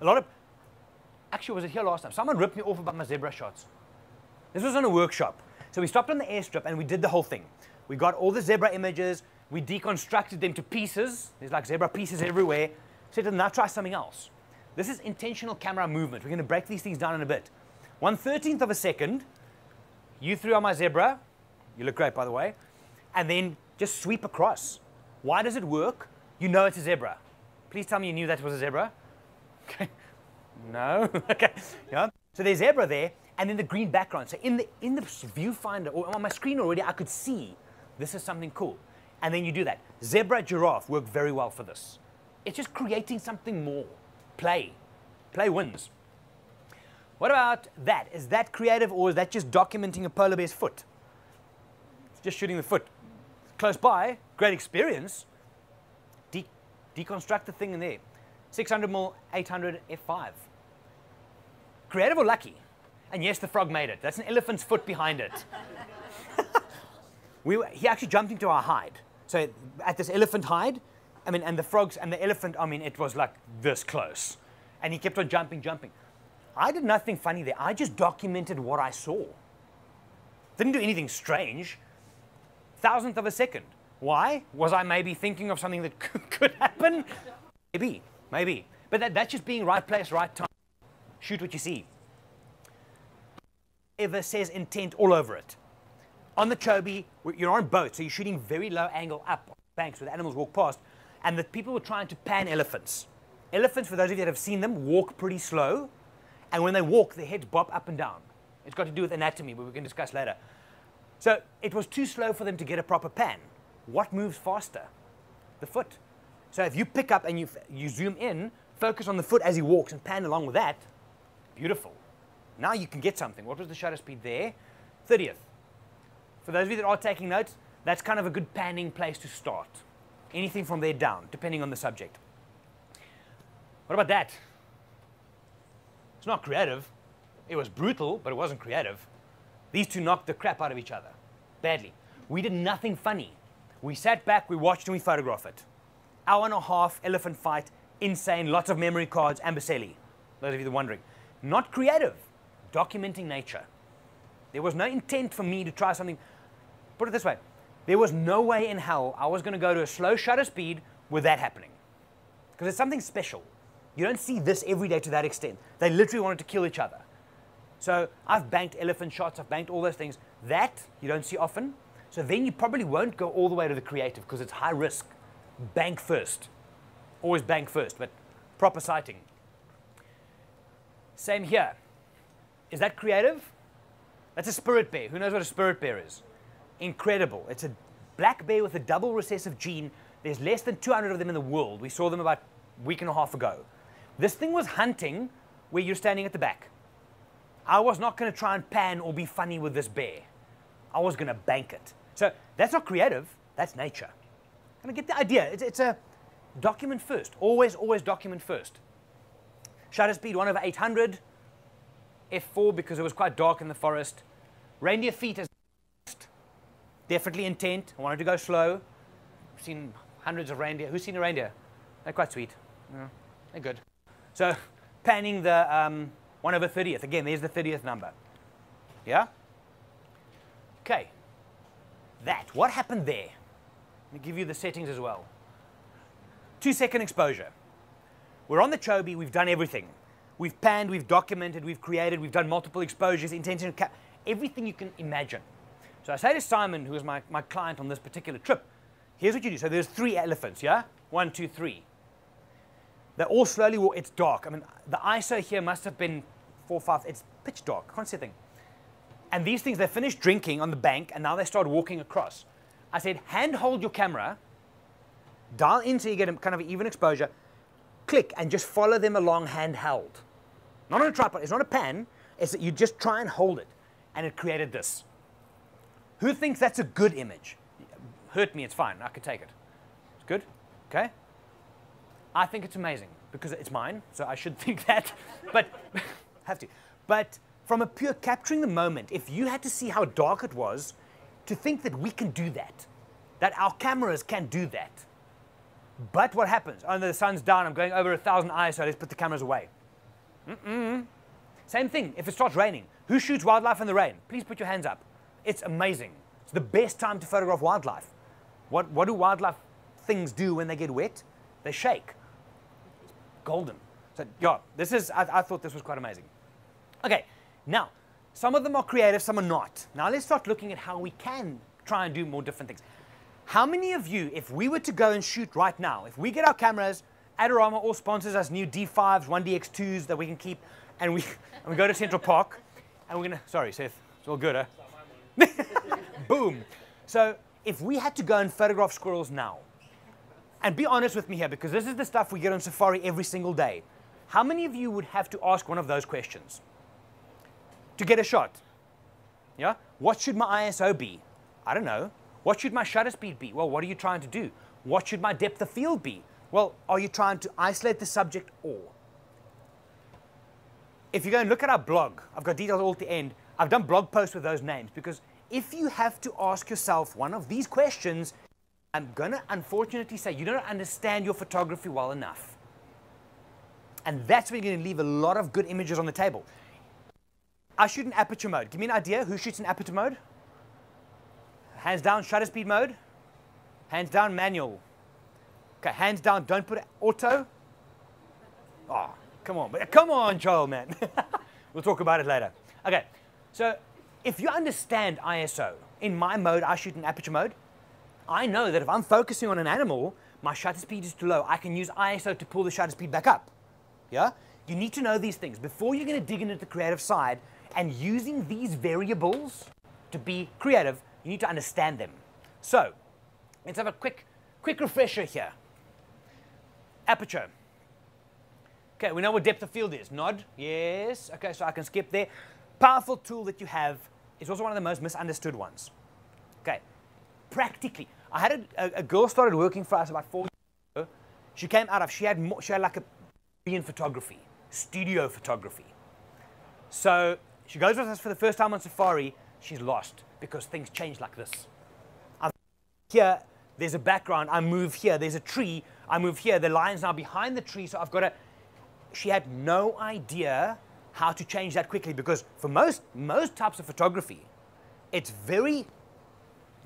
A lot of, actually was it here last time? Someone ripped me off about my zebra shots. This was in a workshop. So we stopped on the airstrip and we did the whole thing. We got all the zebra images, we deconstructed them to pieces. There's like zebra pieces everywhere. Said, now try something else. This is intentional camera movement. We're going to break these things down in a bit. One thirteenth of a second, you threw on my zebra. You look great, by the way. And then just sweep across. Why does it work? You know it's a zebra. Please tell me you knew that was a zebra. Okay. No. okay. Yeah. So there's zebra there, and then the green background. So in the in the viewfinder or on my screen already, I could see this is something cool. And then you do that. Zebra, giraffe work very well for this. It's just creating something more. Play. Play wins. What about that? Is that creative or is that just documenting a polar bear's foot? It's just shooting the foot. Close by, great experience. De deconstruct the thing in there. 600 mm 800 f5. Creative or lucky? And yes, the frog made it. That's an elephant's foot behind it. we were, he actually jumped into our hide. So at this elephant hide, I mean, and the frogs and the elephant, I mean, it was like this close. And he kept on jumping, jumping. I did nothing funny there. I just documented what I saw. Didn't do anything strange. Thousandth of a second. Why? Was I maybe thinking of something that could happen? Maybe, maybe. But that, that's just being right place, right time. Shoot what you see. Ever says intent all over it. On the Chobe, you're on a boat, so you're shooting very low angle up banks where the animals walk past, and the people were trying to pan elephants. Elephants, for those of you that have seen them, walk pretty slow, and when they walk, their heads bob up and down. It's got to do with anatomy, but we can discuss later. So it was too slow for them to get a proper pan. What moves faster? The foot. So if you pick up and you, you zoom in, focus on the foot as he walks and pan along with that, beautiful. Now you can get something. What was the shutter speed there? 30th. For those of you that are taking notes, that's kind of a good panning place to start. Anything from there down, depending on the subject. What about that? It's not creative. It was brutal, but it wasn't creative. These two knocked the crap out of each other. Badly. We did nothing funny. We sat back, we watched, and we photographed it. Hour and a half, elephant fight, insane, lots of memory cards, Amboseli. Those of you that are wondering. Not creative. Documenting nature. There was no intent for me to try something. Put it this way there was no way in hell I was going to go to a slow shutter speed with that happening. Because it's something special. You don't see this every day to that extent. They literally wanted to kill each other. So I've banked elephant shots, I've banked all those things. That you don't see often. So then you probably won't go all the way to the creative because it's high risk. Bank first. Always bank first, but proper sighting. Same here. Is that creative? That's a spirit bear. Who knows what a spirit bear is? Incredible. It's a black bear with a double recessive gene. There's less than 200 of them in the world. We saw them about a week and a half ago. This thing was hunting where you're standing at the back. I was not going to try and pan or be funny with this bear. I was going to bank it. So that's not creative. That's nature. Kind I get the idea. It's, it's a document first. Always, always document first. Shutter speed 1 over 800. F4 because it was quite dark in the forest. Reindeer feet as definitely intent. I wanted to go slow. I've seen hundreds of reindeer. Who's seen a reindeer? They're quite sweet. Yeah, they're good. So panning the um, 1 over 30th. Again, there's the 30th number. Yeah? Okay. That. What happened there? Let me give you the settings as well. Two second exposure. We're on the Chobe. We've done everything. We've panned, we've documented, we've created, we've done multiple exposures, intention, everything you can imagine. So I say to Simon, who is my, my client on this particular trip, here's what you do. So there's three elephants, yeah? One, two, three. They're all slowly walk. It's dark. I mean, the ISO here must have been four, five. It's pitch dark. I can't see a thing. And these things, they finished drinking on the bank, and now they start walking across. I said, hand hold your camera, dial in so you get a kind of even exposure, click, and just follow them along handheld. Not on a tripod. It's not a pan. It's that you just try and hold it, and it created this. Who thinks that's a good image? Hurt me, it's fine. I could take it. It's good? Okay? I think it's amazing because it's mine, so I should think that. but have to. But from a pure capturing the moment, if you had to see how dark it was, to think that we can do that, that our cameras can do that. But what happens? Oh, the sun's down, I'm going over a thousand ISO, let's put the cameras away. Mm-mm. Same thing, if it starts raining. Who shoots wildlife in the rain? Please put your hands up. It's amazing. It's the best time to photograph wildlife. What, what do wildlife things do when they get wet? They shake. Golden. So, yeah, this is, I, I thought this was quite amazing. Okay, now, some of them are creative, some are not. Now let's start looking at how we can try and do more different things. How many of you, if we were to go and shoot right now, if we get our cameras, Adorama all sponsors us new D5s, 1DX2s that we can keep, and we, and we go to Central Park, and we're gonna, sorry Seth, it's all good, huh? Boom. So if we had to go and photograph squirrels now, and be honest with me here, because this is the stuff we get on safari every single day, how many of you would have to ask one of those questions? to get a shot. Yeah? What should my ISO be? I don't know. What should my shutter speed be? Well, what are you trying to do? What should my depth of field be? Well, are you trying to isolate the subject or? If you go and look at our blog, I've got details all at the end. I've done blog posts with those names because if you have to ask yourself one of these questions, I'm going to unfortunately say you don't understand your photography well enough. And that's when you're going to leave a lot of good images on the table. I shoot in aperture mode. Give me an idea. Who shoots in aperture mode? Hands down, shutter speed mode. Hands down, manual. Okay, hands down, don't put auto. Oh, come on. Come on, Joel, man. we'll talk about it later. Okay, so if you understand ISO, in my mode, I shoot in aperture mode. I know that if I'm focusing on an animal, my shutter speed is too low. I can use ISO to pull the shutter speed back up. Yeah? You need to know these things. Before you're going to dig into the creative side, and using these variables to be creative, you need to understand them. So, let's have a quick, quick refresher here. Aperture. Okay, we know what depth of field is. Nod, yes. Okay, so I can skip there. Powerful tool that you have is also one of the most misunderstood ones. Okay, practically. I had a, a, a girl started working for us about four years ago. She came out of, she had, more, she had like a in photography, studio photography. So she goes with us for the first time on safari. She's lost because things change like this. I'm here, there's a background. I move here. There's a tree. I move here. The lion's now behind the tree, so I've got to. She had no idea how to change that quickly because for most most types of photography, it's very.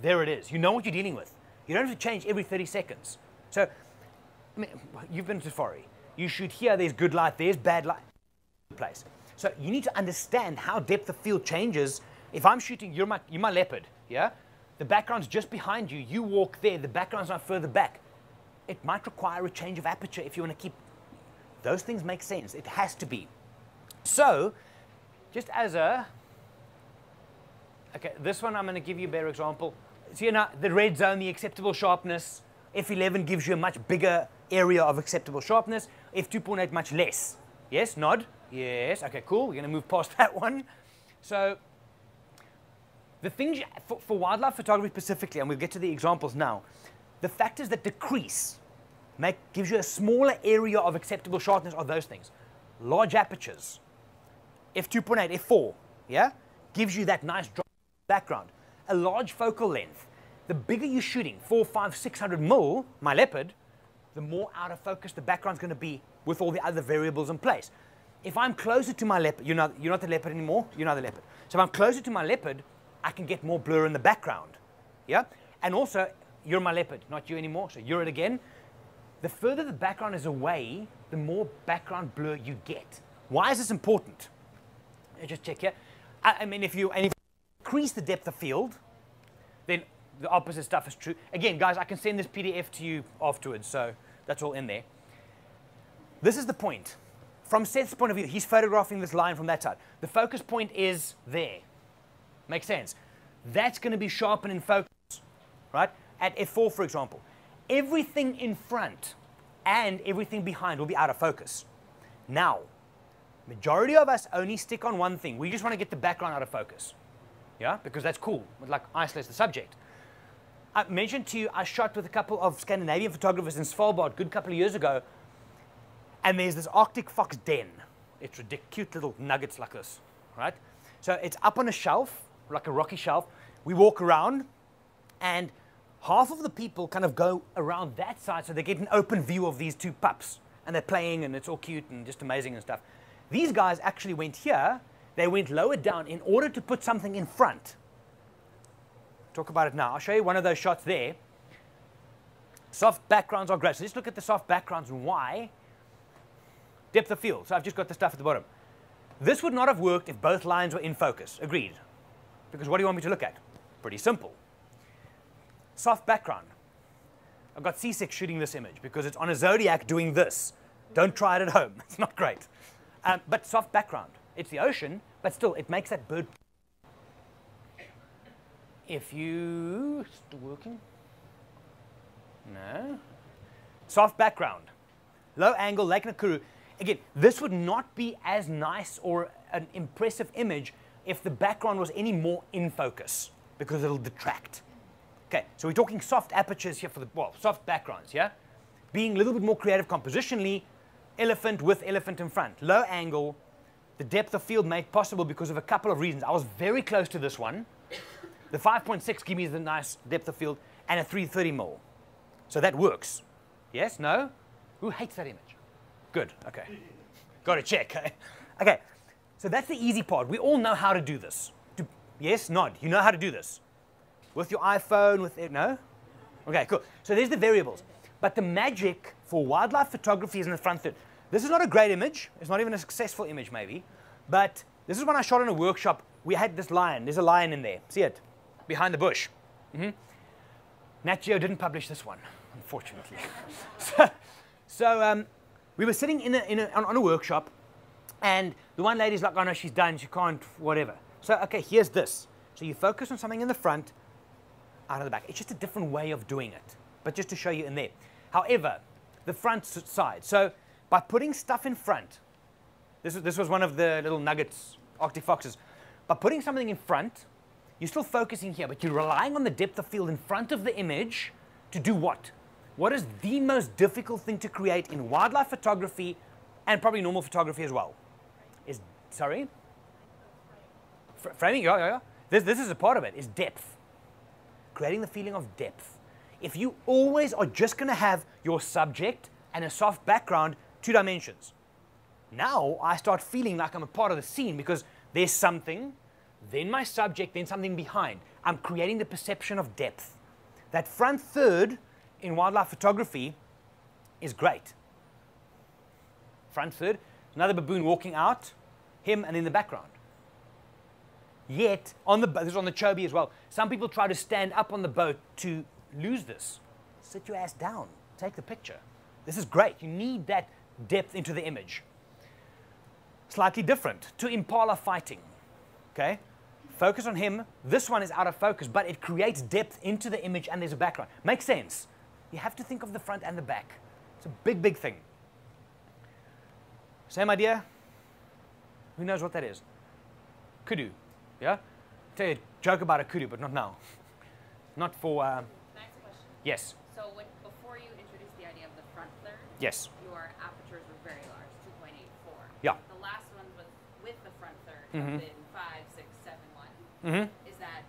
There it is. You know what you're dealing with. You don't have to change every 30 seconds. So, I mean, you've been to safari. You shoot here. There's good light. There's bad light. Place. So you need to understand how depth of field changes. If I'm shooting, you're my, you're my leopard, yeah? The background's just behind you. You walk there, the background's not further back. It might require a change of aperture if you want to keep. Those things make sense. It has to be. So, just as a. Okay, this one I'm going to give you a better example. So, you know, the red zone, the acceptable sharpness. F11 gives you a much bigger area of acceptable sharpness. F2.8 much less. Yes, nod. Yes, okay, cool. We're going to move past that one. So the things, for, for, wildlife photography specifically, and we'll get to the examples now, the factors that decrease make, gives you a smaller area of acceptable sharpness are those things. Large apertures, f2.8, f4, yeah, gives you that nice drop background. A large focal length. The bigger you're shooting, four, five, 600 mil, my leopard, the more out of focus the background's going to be with all the other variables in place. If I'm closer to my leopard, you're not, you're not the leopard anymore, you're not the leopard. So if I'm closer to my leopard, I can get more blur in the background. Yeah? And also, you're my leopard, not you anymore, so you're it again. The further the background is away, the more background blur you get. Why is this important? Just check here. I, I mean, if you, and if you increase the depth of field, then the opposite stuff is true. Again, guys, I can send this PDF to you afterwards, so that's all in there. this is the point. From Seth's point of view, he's photographing this line from that side. The focus point is there. Makes sense. That's going to be sharpened in focus, right? At f4, for example. Everything in front and everything behind will be out of focus. Now, majority of us only stick on one thing. We just want to get the background out of focus. Yeah, because that's cool. It like isolates the subject. I mentioned to you I shot with a couple of Scandinavian photographers in Svalbard a good couple of years ago, and there's this Arctic fox den. It's ridiculous, cute little nuggets like this, right? So it's up on a shelf, like a rocky shelf. We walk around, and half of the people kind of go around that side so they get an open view of these two pups. And they're playing, and it's all cute and just amazing and stuff. These guys actually went here, they went lower down in order to put something in front talk about it now. I'll show you one of those shots there. Soft backgrounds are great. So let's look at the soft backgrounds and why. Depth of field. So I've just got the stuff at the bottom. This would not have worked if both lines were in focus. Agreed. Because what do you want me to look at? Pretty simple. Soft background. I've got C6 shooting this image because it's on a Zodiac doing this. Don't try it at home. It's not great. Um, but soft background. It's the ocean, but still, it makes that bird if you, still working? No. Soft background, low angle, Lake Nakuru. Again, this would not be as nice or an impressive image if the background was any more in focus because it'll detract. Okay, so we're talking soft apertures here for the, well, soft backgrounds, yeah? Being a little bit more creative compositionally, elephant with elephant in front. Low angle, the depth of field made possible because of a couple of reasons. I was very close to this one. The 5.6 gives me the nice depth of field and a 330 mil. So that works. Yes? No? Who hates that image? Good. Okay. Got to check. okay. So that's the easy part. We all know how to do this. Do, yes? Nod. You know how to do this. With your iPhone, with it? No? Okay, cool. So there's the variables. But the magic for wildlife photography is in the front third. This is not a great image. It's not even a successful image, maybe. But this is when I shot in a workshop. We had this lion. There's a lion in there. See it? behind the bush. Mm-hmm. Nat Geo didn't publish this one, unfortunately. so, so um, we were sitting in a, in a, on, on, a workshop, and the one lady's like, oh no, she's done, she can't, whatever. So, okay, here's this. So you focus on something in the front, out of the back. It's just a different way of doing it, but just to show you in there. However, the front side. So by putting stuff in front, this, this was one of the little nuggets, Arctic Foxes. By putting something in front, you're still focusing here, but you're relying on the depth of field in front of the image to do what? What is the most difficult thing to create in wildlife photography and probably normal photography as well? Is, sorry? Fr framing, yeah, yeah, yeah. This, this is a part of it, is depth. Creating the feeling of depth. If you always are just going to have your subject and a soft background, two dimensions. Now I start feeling like I'm a part of the scene because there's something then my subject, then something behind. I'm creating the perception of depth. That front third in wildlife photography is great. Front third, another baboon walking out, him and in the background. Yet, on the this is on the Chobe as well. Some people try to stand up on the boat to lose this. Sit your ass down. Take the picture. This is great. You need that depth into the image. Slightly different to Impala fighting. Okay? Focus on him. This one is out of focus, but it creates depth into the image and there's a background. Makes sense. You have to think of the front and the back. It's a big, big thing. Same idea? Who knows what that is? Kudu. Yeah? Tell you a joke about a kudu, but not now. Not for. Uh, Next question. Yes. So when, before you introduced the idea of the front third, yes. your apertures were very large, 2.84. Yeah. The last ones with, with the front 3rd mm -hmm. have been Mm-hmm. Is that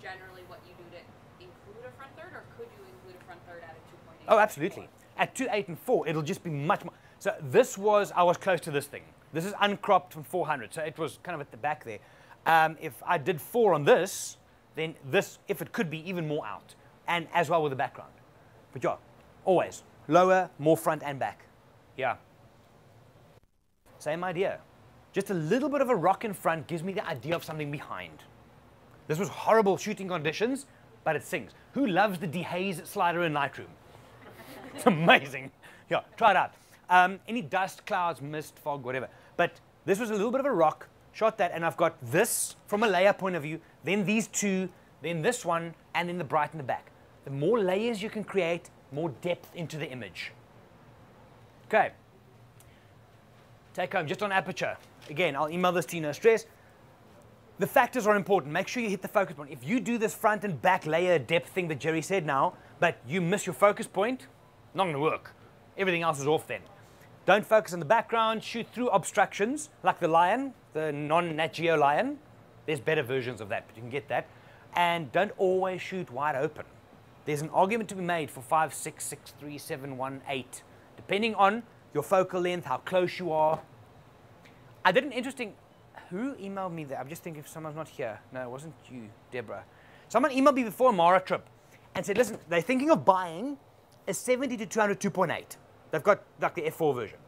generally what you do to include a front third, or could you include a front third at a 2.8? Oh, absolutely. At 2, 8, and 4, it'll just be much more. So this was, I was close to this thing. This is uncropped from 400, so it was kind of at the back there. Um, if I did 4 on this, then this, if it could be, even more out, and as well with the background. But yeah, always lower, more front and back. Yeah. Same idea. Just a little bit of a rock in front gives me the idea of something behind. This was horrible shooting conditions, but it sings. Who loves the dehaze slider in Lightroom? It's amazing. Yeah, try it out. Um, any dust, clouds, mist, fog, whatever. But this was a little bit of a rock, shot that, and I've got this from a layer point of view, then these two, then this one, and then the bright in the back. The more layers you can create, more depth into the image. Okay. Take home just on aperture. Again, I'll email this to you, no stress. The factors are important. Make sure you hit the focus point. If you do this front and back layer depth thing that Gerry said now, but you miss your focus point, not to work. Everything else is off then. Don't focus on the background. Shoot through obstructions, like the lion, the non-Nat Geo lion. There's better versions of that, but you can get that. And don't always shoot wide open. There's an argument to be made for 5, 6, 6, 3, 7, 1, 8, depending on your focal length, how close you are. I did an interesting, who emailed me that? I'm just thinking if someone's not here. No, it wasn't you, Deborah. Someone emailed me before Mara trip and said, listen, they're thinking of buying a 70 to 200 2.8. They've got like the F4 version.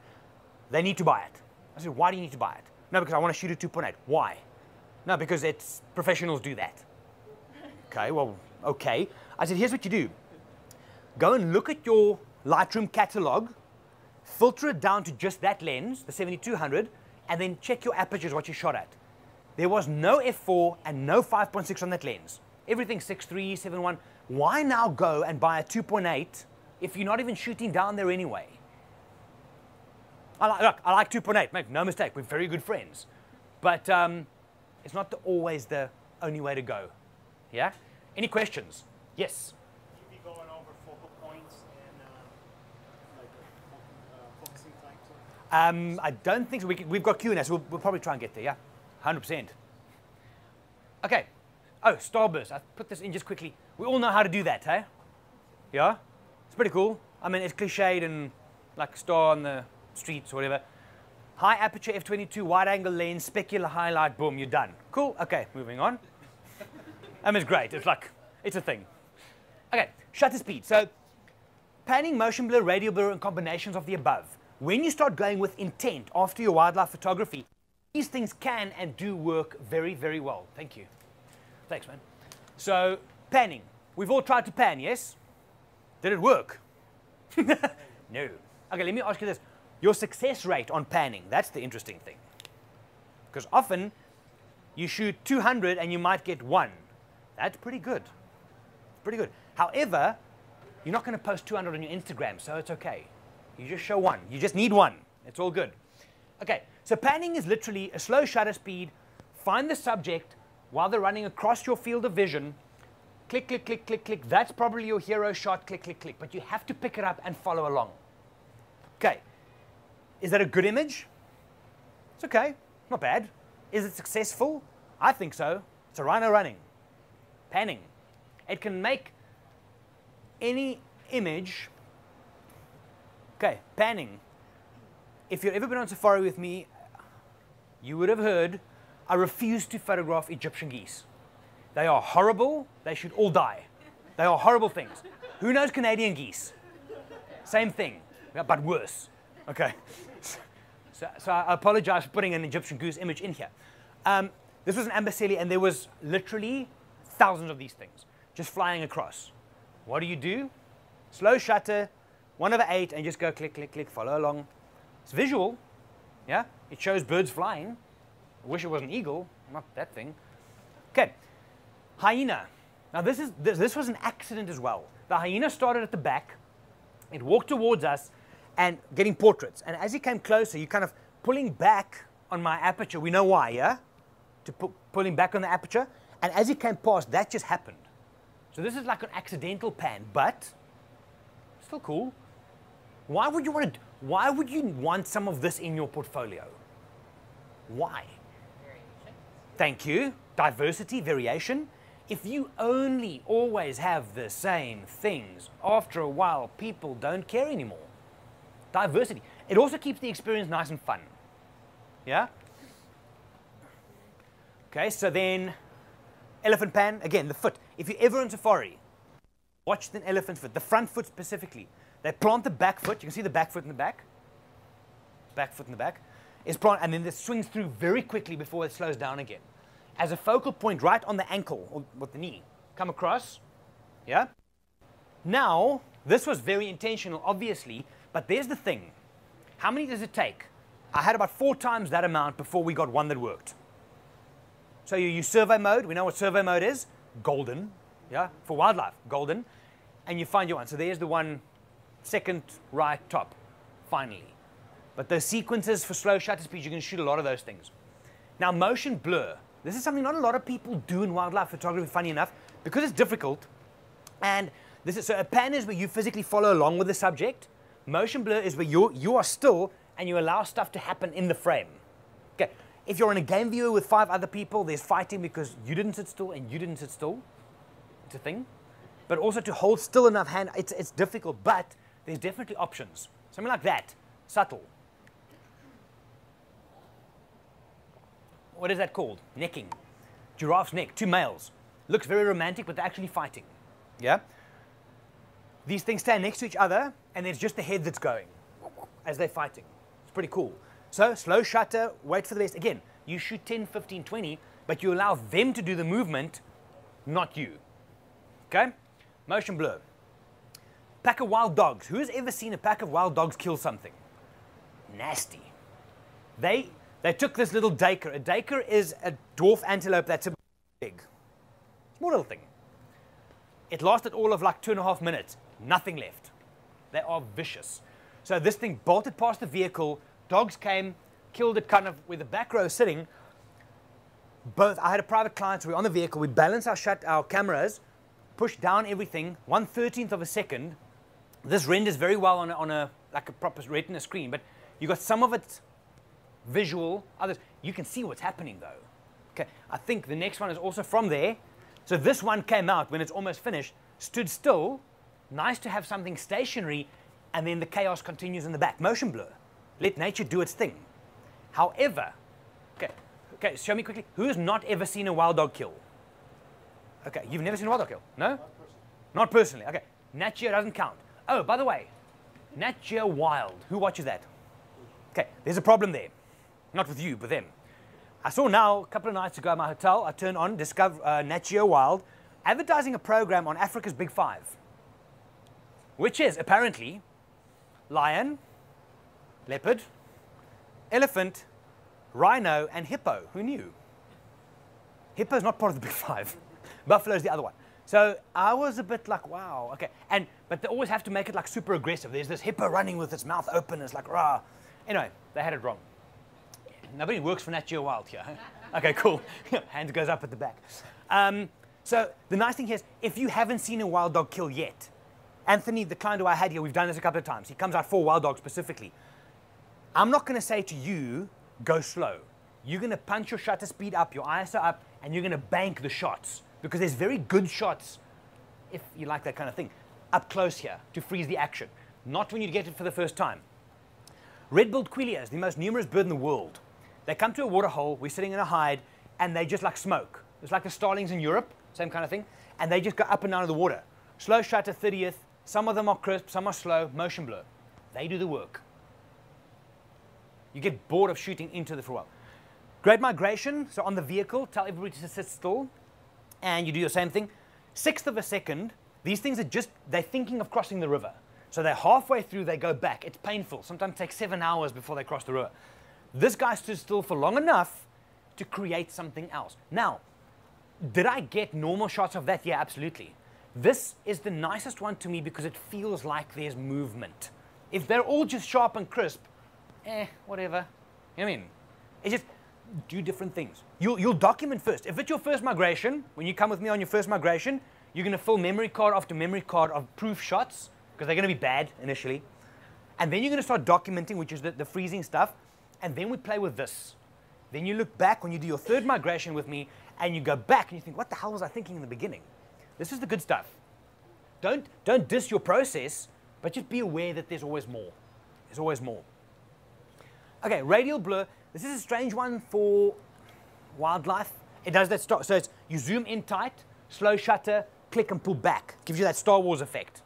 They need to buy it. I said, why do you need to buy it? No, because I want to shoot a 2.8. Why? No, because it's professionals do that. okay, well, okay. I said, here's what you do. Go and look at your Lightroom catalog, filter it down to just that lens, the 7200, and then check your apertures, what you shot at. There was no f4 and no 5.6 on that lens. Everything 6.3, 7.1. Why now go and buy a 2.8 if you're not even shooting down there anyway? I like, look, I like 2.8, make no mistake, we're very good friends. But um, it's not the, always the only way to go. Yeah? Any questions? Yes? you be going over focal points and uh, like uh, focusing types? Or? Um, I don't think so. We, we've got Q&A, so we'll, we'll probably try and get there, yeah? 100%. Okay. Oh, starburst. I put this in just quickly. We all know how to do that, hey? Yeah? It's pretty cool. I mean, it's cliched and like star on the streets or whatever. High aperture f22 wide angle lens, specular highlight, boom, you're done. Cool. Okay, moving on. I mean, it's great. It's like, it's a thing. Okay, shutter speed. So, panning, motion blur, radial blur, and combinations of the above. When you start going with intent after your wildlife photography, these things can and do work very, very well. Thank you. Thanks, man. So, panning. We've all tried to pan, yes? Did it work? no. Okay, let me ask you this. Your success rate on panning, that's the interesting thing. Because often you shoot 200 and you might get one. That's pretty good. Pretty good. However, you're not going to post 200 on your Instagram, so it's okay. You just show one. You just need one. It's all good. Okay, so panning is literally a slow shutter speed. Find the subject while they're running across your field of vision. Click, click, click, click, click. That's probably your hero shot. Click, click, click. But you have to pick it up and follow along. Okay, is that a good image? It's okay, not bad. Is it successful? I think so. It's a rhino running, panning. It can make any image. Okay, panning. If you've ever been on safari with me, you would have heard I refuse to photograph Egyptian geese. They are horrible. They should all die. They are horrible things. Who knows Canadian geese? Same thing, but worse. Okay. So, so I apologize for putting an Egyptian goose image in here. Um, this was an Amboseli, and there was literally thousands of these things just flying across. What do you do? Slow shutter, 1 over 8, and just go click, click, click, follow along. It's visual, yeah? It shows birds flying. I wish it was an eagle, not that thing. Okay, hyena. Now this, is, this, this was an accident as well. The hyena started at the back. It walked towards us, and getting portraits. And as he came closer, you kind of pulling back on my aperture. We know why, yeah? To pu pulling back on the aperture. And as he came past, that just happened. So this is like an accidental pan, but still cool. Why would you want to? Why would you want some of this in your portfolio? Why? Variation. Thank you. Diversity, variation. If you only always have the same things, after a while, people don't care anymore diversity. It also keeps the experience nice and fun. Yeah? Okay, so then elephant pan, again, the foot. If you're ever on safari, watch the elephant's foot, the front foot specifically. They plant the back foot, you can see the back foot in the back. Back foot in the back. Is plant, and then it swings through very quickly before it slows down again. As a focal point right on the ankle, or with the knee. Come across, yeah? Now, this was very intentional, obviously, but there's the thing How many does it take? I had about four times that amount before we got one that worked. So you use survey mode. We know what survey mode is. Golden, yeah, for wildlife, golden. And you find your one. So there's the one second right top, finally. But the sequences for slow shutter speed, you can shoot a lot of those things. Now, motion blur. This is something not a lot of people do in wildlife photography, funny enough, because it's difficult. And this is so a pan is where you physically follow along with the subject. Motion blur is where you you are still and you allow stuff to happen in the frame. Okay. If you're in a game viewer with five other people, there's fighting because you didn't sit still and you didn't sit still. It's a thing. But also to hold still enough hand, it's, it's difficult, but there's definitely options. Something like that, subtle. What is that called? Necking. Giraffe's neck, two males. Looks very romantic, but they're actually fighting. Yeah? These things stand next to each other, and it's just the head that's going as they're fighting. It's pretty cool. So, slow shutter, wait for the best. Again, you shoot 10, 15, 20, but you allow them to do the movement, not you. Okay? Motion blur. Pack of wild dogs. Who has ever seen a pack of wild dogs kill something? Nasty. They they took this little duiker. A duiker is a dwarf antelope that's a big, small little thing. It lasted all of like two and a half minutes. Nothing left. They are vicious. So this thing bolted past the vehicle. Dogs came, killed it kind of with the back row sitting. Both, I had a private client, so we're on the vehicle. We balance our shut our cameras, push down everything, one thirteenth of a second. This renders very well on a, on a like a proper retina screen, but you got some of it visual, others. You can see what's happening though. Okay, I think the next one is also from there. So this one came out when it's almost finished, stood still. Nice to have something stationary, and then the chaos continues in the back. Motion blur. Let nature do its thing. However, okay, okay, show me quickly. Who has not ever seen a wild dog kill? Okay, you've never seen a wild dog kill? No? Not personally. Okay, Nature doesn't count. Oh, by the way, Nat Geo Wild. Who watches that? Okay, there's a problem there. Not with you, but them. I saw now, a couple of nights ago at my hotel, I turned on Discover uh, Nat Geo Wild, advertising a program on Africa's Big Five, which is apparently lion, leopard, elephant, rhino, and hippo. Who knew? Hippo's not part of the Big Five. Buffalo's the other one. So I was a bit like, wow, okay. And but they always have to make it like super aggressive. There's this hippo running with its mouth open. It's like rah. Anyway, they had it wrong. Nobody works for Nat Geo Wild here. okay, cool. Hand goes up at the back. Um, so the nice thing here is, if you haven't seen a wild dog kill yet, Anthony, the client who I had here, we've done this a couple of times. He comes out for wild dogs specifically. I'm not going to say to you, go slow. You're going to punch your shutter speed up, your ISO up, and you're going to bank the shots because there's very good shots, if you like that kind of thing, up close here to freeze the action. Not when you get it for the first time. Red-billed quelea is the most numerous bird in the world. They come to a water hole, we're sitting in a hide, and they just like smoke. It's like the starlings in Europe, same kind of thing, and they just go up and down in the water. Slow shutter 30th, some of them are crisp, some are slow, motion blur. They do the work. You get bored of shooting into the for a while. Great migration, so on the vehicle, tell everybody to sit still, and you do your same thing. Sixth of a second, these things are just, they're thinking of crossing the river. So they're halfway through, they go back. It's painful. Sometimes takes seven hours before they cross the river. This guy stood still for long enough to create something else. Now, did I get normal shots of that? Yeah, absolutely. This is the nicest one to me because it feels like there's movement. If they're all just sharp and crisp, eh, whatever. You know what I mean? It's just do different things. You'll, you'll document first. If it's your first migration, when you come with me on your first migration, you're going to fill memory card after memory card of proof shots because they're going to be bad initially. And then you're going to start documenting, which is the, the freezing stuff. And then we play with this. Then you look back when you do your third migration with me and you go back and you think, what the hell was I thinking in the beginning? This is the good stuff. Don't, don't diss your process, but just be aware that there's always more. There's always more. Okay, radial blur. This is a strange one for wildlife. It does that. So it's you zoom in tight, slow shutter, click and pull back. Gives you that Star Wars effect.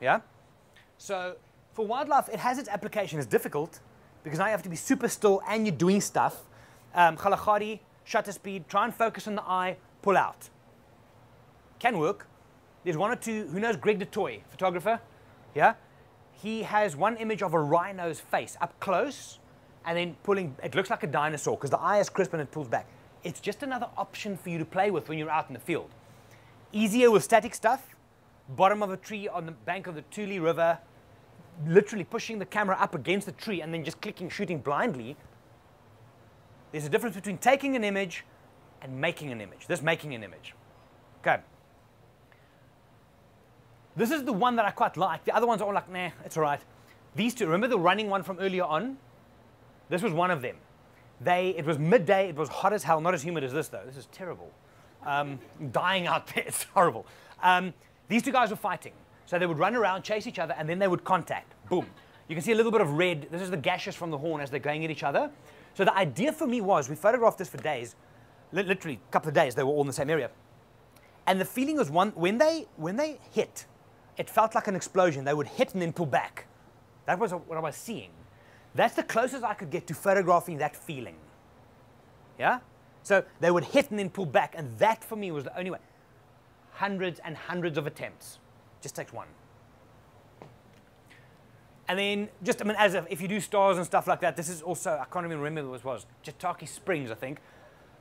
Yeah? So for wildlife, it has its application. It's difficult because now you have to be super still and you're doing stuff. Um, shutter speed, try and focus on the eye, pull out. Can work. There's one or two, who knows Greg du Toit, photographer? Yeah? he has one image of a rhino's face up close and then pulling, it looks like a dinosaur because the eye is crisp and it pulls back. It's just another option for you to play with when you're out in the field. Easier with static stuff, bottom of a tree on the bank of the Tule River, literally pushing the camera up against the tree and then just clicking, shooting blindly. There's a difference between taking an image and making an image. This making an image. Okay. This is the one that I quite like. The other ones are all like, nah, it's all right. These two, remember the running one from earlier on? This was one of them. They, it was midday, it was hot as hell, not as humid as this though. This is terrible. Um, dying out there, it's horrible. Um, these two guys were fighting. So they would run around, chase each other, and then they would contact. Boom. You can see a little bit of red. This is the gashes from the horn as they're going at each other. So the idea for me was, we photographed this for days, li- literally a couple of days, they were all in the same area. And the feeling was one, when they, when they hit, it felt like an explosion. They would hit and then pull back. That was what I was seeing. That's the closest I could get to photographing that feeling. Yeah? So they would hit and then pull back, and that for me was the only way. Hundreds and hundreds of attempts. Just takes one. And then, just I mean, as if, if you do stars and stuff like that, this is also I can't even remember what it was. Jataki Springs, I think.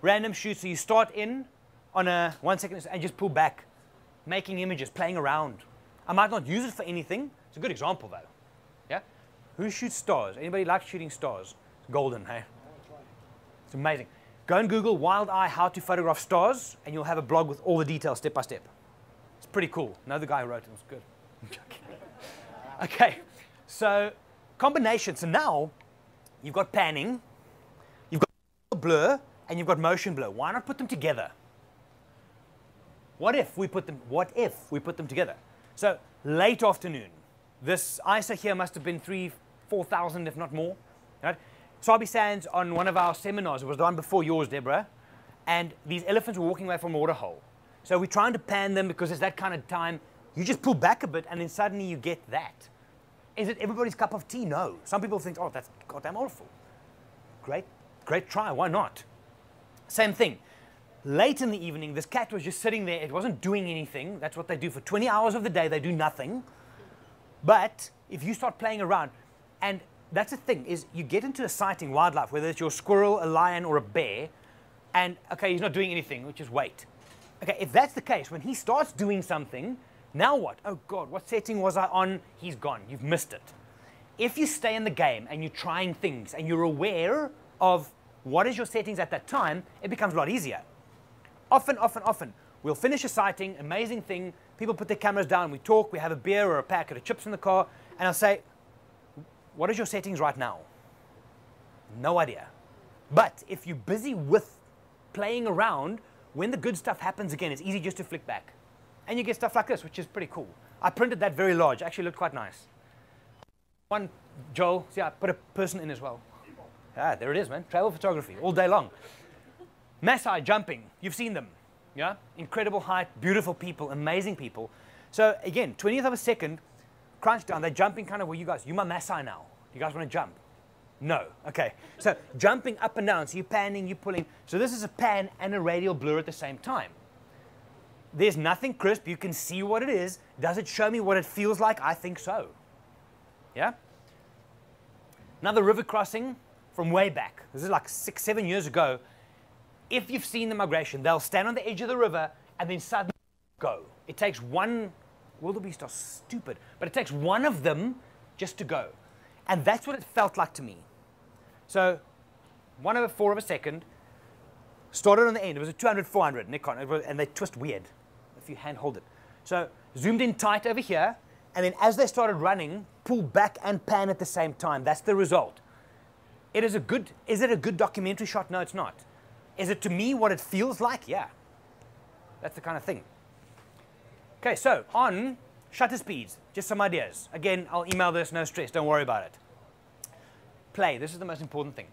Random shoots. So you start in on a one second and just pull back, making images, playing around. I might not use it for anything. It's a good example though. Who shoots stars? Anybody like shooting stars? It's golden, hey? It's amazing. Go and Google Wild Eye how to photograph stars, and you'll have a blog with all the details step by step. It's pretty cool. Know the guy who wrote it. It was good. okay, so combination. So now you've got panning, you've got blur, and you've got motion blur. Why not put them together? What if we put them? What if we put them together? So late afternoon. This ISO here must have been three, four thousand, if not more. Right? Sabi Sands on one of our seminars, it was the one before yours, Deborah, and these elephants were walking away from a waterhole. So we're trying to pan them because it's that kind of time. You just pull back a bit and then suddenly you get that. Is it everybody's cup of tea? No. Some people think, oh, that's goddamn awful. Great, great try. Why not? Same thing. Late in the evening, this cat was just sitting there. It wasn't doing anything. That's what they do for 20 hours of the day. They do nothing. But if you start playing around, and that's the thing is you get into a sighting wildlife, whether it's your squirrel, a lion, or a bear, and okay, he's not doing anything, which is wait. Okay, if that's the case, when he starts doing something, now what? Oh God, what setting was I on? He's gone. You've missed it. If you stay in the game and you're trying things and you're aware of what is your settings at that time, it becomes a lot easier. Often, often, often, we'll finish a sighting, amazing thing. People put their cameras down, we talk, we have a beer or a packet of chips in the car, and I'll say, what is your settings right now? No idea. But if you're busy with playing around, when the good stuff happens again, it's easy just to flick back. And you get stuff like this, which is pretty cool. I printed that very large, actually looked quite nice. One, Joel, see, I put a person in as well. Ah, there it is, man. Travel photography, all day long. Maasai jumping, you've seen them. Yeah? Incredible height, beautiful people, amazing people. So again, 20th of a second, crunch down. They're jumping kind of where you guys, you're my Maasai now. You guys want to jump? No. Okay. So jumping up and down. So you're panning, you're pulling. So this is a pan and a radial blur at the same time. There's nothing crisp. You can see what it is. Does it show me what it feels like? I think so. Yeah? Another river crossing from way back. This is like six, seven years ago. If you've seen the migration, they'll stand on the edge of the river and then suddenly go. It takes one, wildebeest are stupid, but it takes one of them just to go. And that's what it felt like to me. So, one over four of a second, started on the end. It was a 200, 400 Nikon, and they twist weird if you hand hold it. So, zoomed in tight over here, and then as they started running, pull back and pan at the same time. That's the result. It is a good, is it a good documentary shot? No, it's not. Is it to me what it feels like? Yeah. That's the kind of thing. Okay, so on shutter speeds, just some ideas. Again, I'll email this, no stress, don't worry about it. Play, this is the most important thing.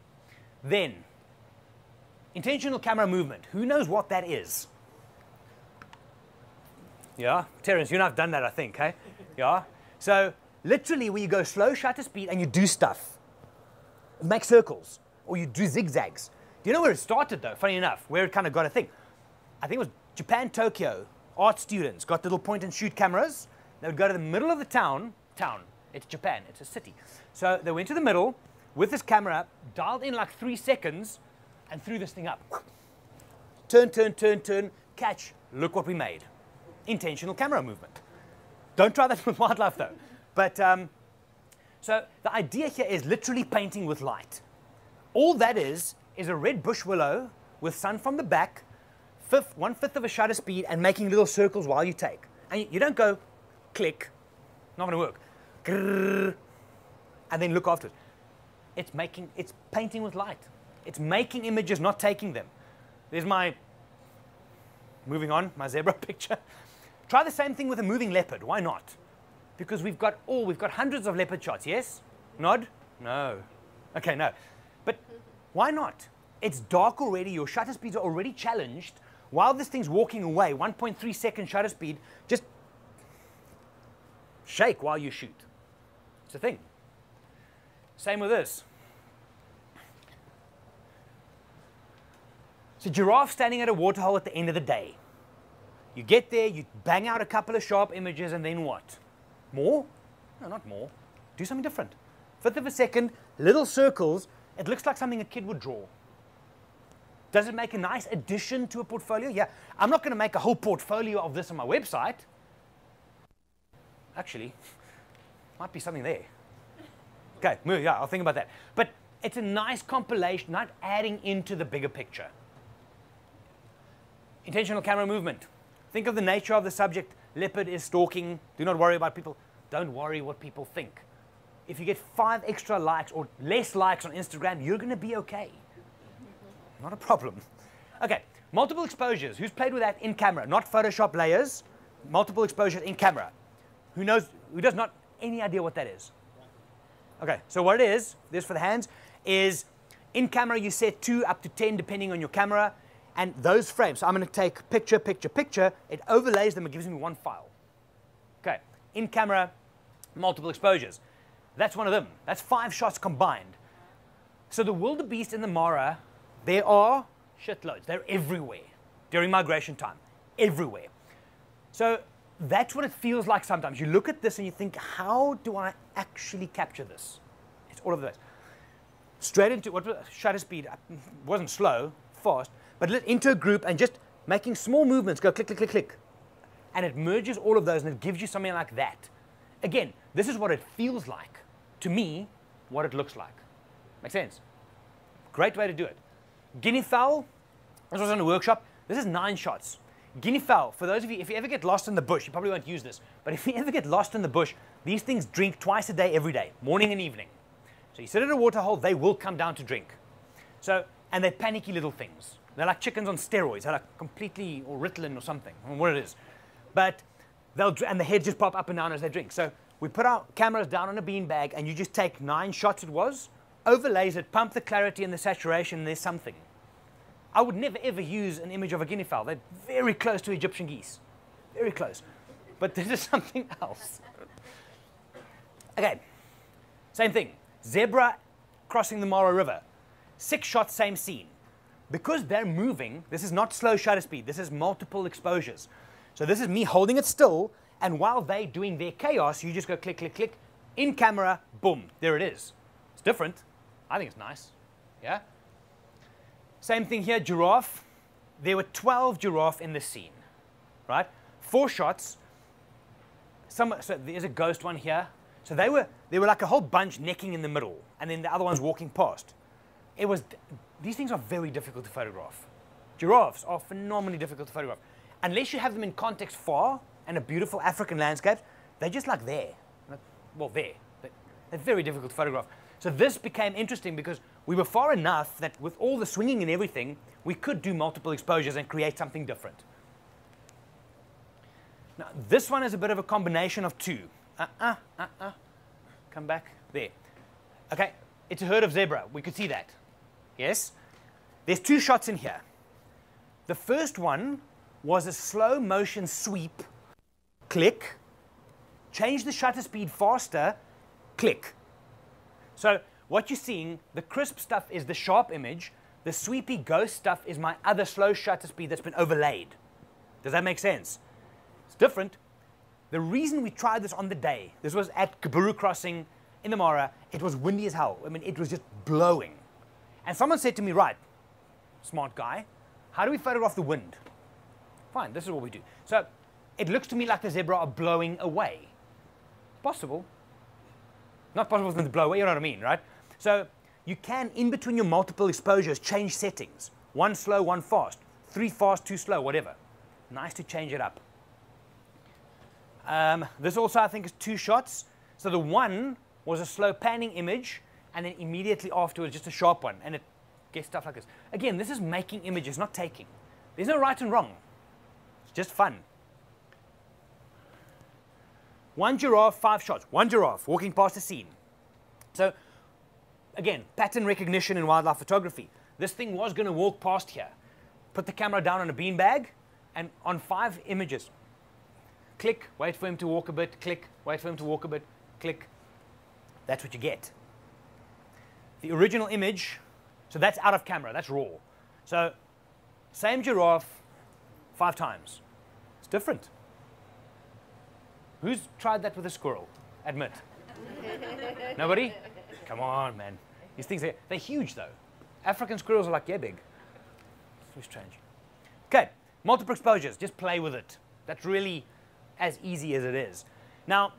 Then, intentional camera movement. Who knows what that is? Yeah, Terence, you and I've done that, I think, hey? Yeah? So, literally, where you go slow shutter speed and you do stuff, make circles, or you do zigzags. Do you know where it started, though? Funny enough, where it kind of got a thing. I think it was Japan, Tokyo. Art students got little point and shoot cameras. They would go to the middle of the town, town, It's Japan, it's a city. So they went to the middle with this camera, dialed in like three seconds, and threw this thing up. Turn, turn, turn, turn, catch. Look what we made. Intentional camera movement. Don't try that with wildlife though. But um, so the idea here is literally painting with light. All that is is a red bush willow with sun from the back, fifth, one fifth of a shutter speed, and making little circles while you take. And you, don't go click, not going to work, Grrr, and then look after it. It's making, it's painting with light. It's making images, not taking them. There's my, moving on, my zebra picture. Try the same thing with a moving leopard. Why not? Because we've got all, we've got hundreds of leopard shots. Yes? Nod? No. Okay, no. But why not? It's dark already. Your shutter speeds are already challenged. While this thing's walking away, 1.3 second shutter speed, just shake while you shoot. It's a thing. Same with this. It's a giraffe standing at a waterhole at the end of the day. You get there, you bang out a couple of sharp images, and then what? More? No, not more. Do something different. Fifth of a second, little circles. It looks like something a kid would draw. Does it make a nice addition to a portfolio? Yeah. I'm not going to make a whole portfolio of this on my website. Actually, might be something there. Okay, yeah, I'll think about that. But it's a nice compilation, not adding into the bigger picture. Intentional camera movement. Think of the nature of the subject. Leopard is stalking. Do not worry about people. Don't worry what people think. If you get five extra likes or less likes on Instagram, you're going to be okay. Not a problem. Okay, multiple exposures. Who's played with that in camera? Not Photoshop layers. Multiple exposures in camera. Who knows? Who does not any idea what that is? Okay, so what it is, this for the hands, is in camera you set two up to 10 depending on your camera and those frames, so I'm going to take picture, picture, picture, it overlays them and gives me one file. Okay, in camera, multiple exposures. That's one of them. That's five shots combined. So the wildebeest and the Mara, there are shitloads. They're everywhere during migration time, everywhere. So that's what it feels like sometimes. You look at this and you think, how do I actually capture this? It's all of those. Straight into what shutter speed wasn't slow, fast, but into a group and just making small movements, go click, click, click, click. And it merges all of those and it gives you something like that. Again, this is what it feels like. To me, what it looks like. Make sense? Great way to do it. Guinea fowl, this was in a workshop. This is nine shots. Guinea fowl, for those of you, if you ever get lost in the bush, you probably won't use this, but if you ever get lost in the bush, these things drink twice a day, every day, morning and evening. So you sit at a water hole, they will come down to drink. So, and they're panicky little things. They're like chickens on steroids. They're like completely, or Ritalin or something, I don't know what it is. But they'll, and the heads just pop up and down as they drink. So we put our cameras down on a beanbag and you just take nine shots it was, overlays it, pump the clarity and the saturation, there's something. I would never ever use an image of a guinea fowl. They're very close to Egyptian geese. Very close. But this is something else. Okay, same thing. Zebra crossing the Mara River. Six shots, same scene because they're moving, this is not slow shutter speed, this is multiple exposures. So this is me holding it still, and while they're doing their chaos, you just go click, click, click, in camera, boom, there it is. It's different. I think it's nice. Yeah? Same thing here, giraffe. There were 12 giraffe in the scene, right? Four shots. Some, so there's a ghost one here. So they were, they were like a whole bunch necking in the middle, and then the other ones walking past. It was these things are very difficult to photograph. Giraffes are phenomenally difficult to photograph. Unless you have them in context far and a beautiful African landscape, they're just like there. Well, there. They're very difficult to photograph. So this became interesting because we were far enough that with all the swinging and everything, we could do multiple exposures and create something different. Now, this one is a bit of a combination of two. Uh-uh, uh-uh. Come back. There. Okay, it's a herd of zebra. We could see that. Yes? There's two shots in here. The first one was a slow motion sweep, click, change the shutter speed faster, click. So what you're seeing, the crisp stuff is the sharp image, the sweepy ghost stuff is my other slow shutter speed that's been overlaid. Does that make sense? It's different. The reason we tried this on the day, this was at Kaburu Crossing in the Mara, it was windy as hell. I mean, it was just blowing. And someone said to me, right, smart guy, how do we photograph the wind? Fine, this is what we do. So it looks to me like the zebra are blowing away. Possible. Not possible for them to blow away, you know what I mean, right? So you can, in between your multiple exposures, change settings. One slow, one fast. Three fast, two slow, whatever. Nice to change it up. Um, this also, I think, is two shots. So the one was a slow panning image, and then immediately afterwards, just a sharp one. And it gets stuff like this. Again, this is making images, not taking. There's no right and wrong. It's just fun. One giraffe, five shots. One giraffe walking past a scene. So, again, pattern recognition in wildlife photography. This thing was going to walk past here. Put the camera down on a beanbag, and on five images, click, wait for him to walk a bit, click, wait for him to walk a bit, click. That's what you get. The original image, so that's out of camera, that's raw. So, same giraffe, five times. It's different. Who's tried that with a squirrel? Admit. Nobody? Come on, man. These things, are, they're huge though. African squirrels are like, yeah, big. It's strange. Okay, multiple exposures, just play with it. That's really as easy as it is. Now,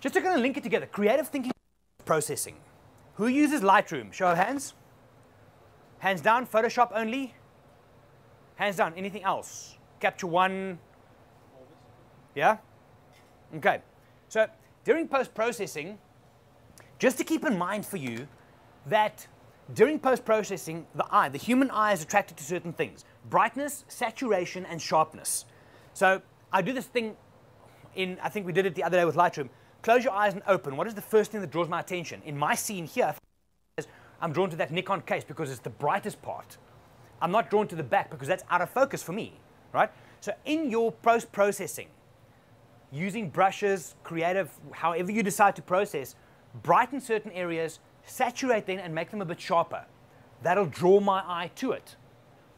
just to kind of link it together, creative thinking processing. Who uses Lightroom? Show of hands. Hands down, Photoshop only. Hands down, anything else? Capture One. Yeah? Okay. So during post-processing, just to keep in mind for you that during post-processing, the eye, the human eye is attracted to certain things. Brightness, saturation, and sharpness. So I do this thing in, I think we did it the other day with Lightroom. Close your eyes and open. What is the first thing that draws my attention? In my scene here, I'm drawn to that Nikon case because it's the brightest part. I'm not drawn to the back because that's out of focus for me, right? So in your post-processing, using brushes, creative, however you decide to process, brighten certain areas, saturate them and make them a bit sharper. That'll draw my eye to it.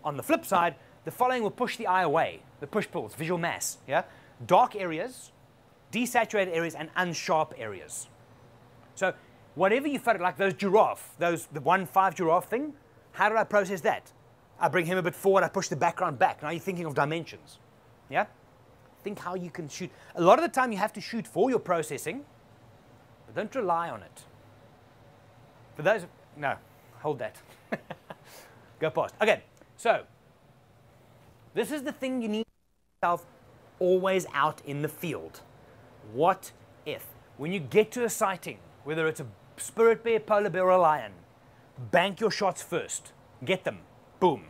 On the flip side, the following will push the eye away, the push pulls, visual mass, yeah? Dark areas, desaturated areas, and unsharp areas. So whatever you felt like those giraffe, those the one five giraffe thing, how did I process that? I bring him a bit forward, I push the background back. Now you're thinking of dimensions. Yeah? Think how you can shoot. A lot of the time you have to shoot for your processing, but don't rely on it. For those, no, hold that. Go past. Okay, so this is the thing you need yourself always out in the field. What if? When you get to a sighting, whether it's a spirit bear, polar bear, or lion, bank your shots first. Get them. Boom.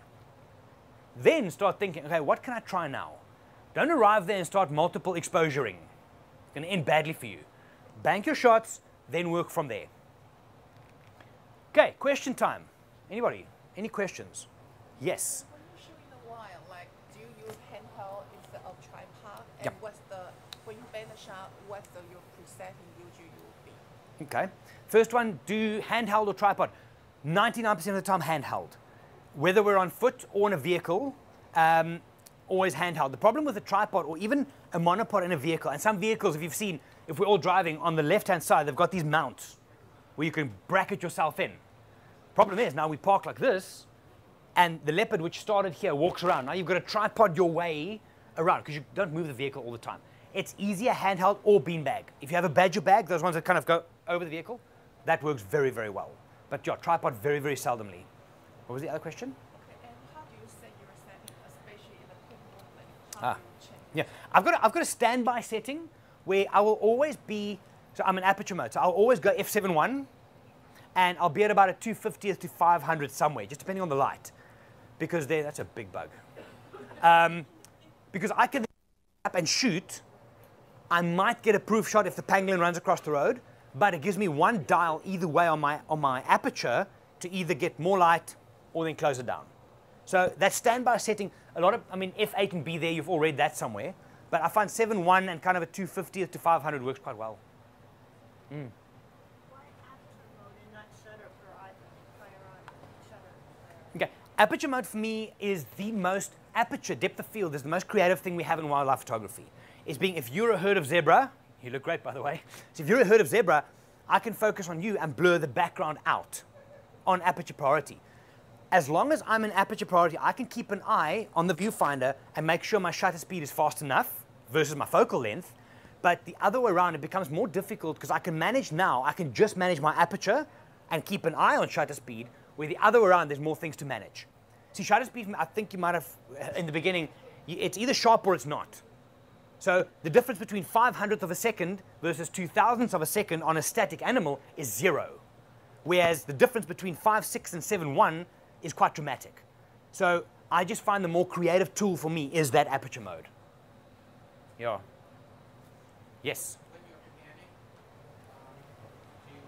Then start thinking, okay, what can I try now? Don't arrive there and start multiple exposuring. It's going to end badly for you. Bank your shots, then work from there. Okay, question time. Anybody? Any questions? Yes. When you're shooting the wild, like, do you use handheld instead of tripod? And what's the when you bend the shot, what's the your presetting usually will be? Okay. First one, do handheld or tripod. 99% of the time, handheld. Whether we're on foot or in a vehicle, um, always handheld. The problem with a tripod or even a monopod in a vehicle, and some vehicles, if you've seen, if we're all driving on the left-hand side, they've got these mounts where you can bracket yourself in. Problem is, now we park like this, and the leopard, which started here, walks around. Now you've got to tripod your way around because you don't move the vehicle all the time. It's easier handheld or beanbag. If you have a badger bag, those ones that kind of go over the vehicle, that works very, very well. But yeah, tripod very, very seldomly. What was the other question? Okay, and how do you set your setting, especially in the quick movement? How Ah. Yeah, I've got a, I've got a standby setting where I will always be. So I'm in aperture mode, so I'll always go f7.1, and I'll be at about a 250th to 500 somewhere, just depending on the light, because there that's a big bug. Um, because I can up and shoot, I might get a proof shot if the pangolin runs across the road, but it gives me one dial either way on my on my aperture to either get more light or then close it down. So that standby setting, a lot of, I mean, F8 and B there, you've all read that somewhere. But I find 7.1 and kind of a 250 to 500 works quite well. Shutter. Okay, aperture mode for me is the most, aperture, depth of field is the most creative thing we have in wildlife photography. is being if you're a herd of zebra, you look great by the way. So if you're a herd of zebra, I can focus on you and blur the background out on aperture priority. As long as I'm in aperture priority, I can keep an eye on the viewfinder and make sure my shutter speed is fast enough versus my focal length. But the other way around, it becomes more difficult because I can manage now, I can just manage my aperture and keep an eye on shutter speed, where the other way around, there's more things to manage. See, shutter speed, I think you might have, uh, in the beginning, it's either sharp or it's not. So the difference between 500th of a second versus 2000ths of a second on a static animal is zero. Whereas the difference between 5, 6, and 7, 1 is quite dramatic. So I just find the more creative tool for me is that aperture mode. Yeah. Yes. When you're panning, do you,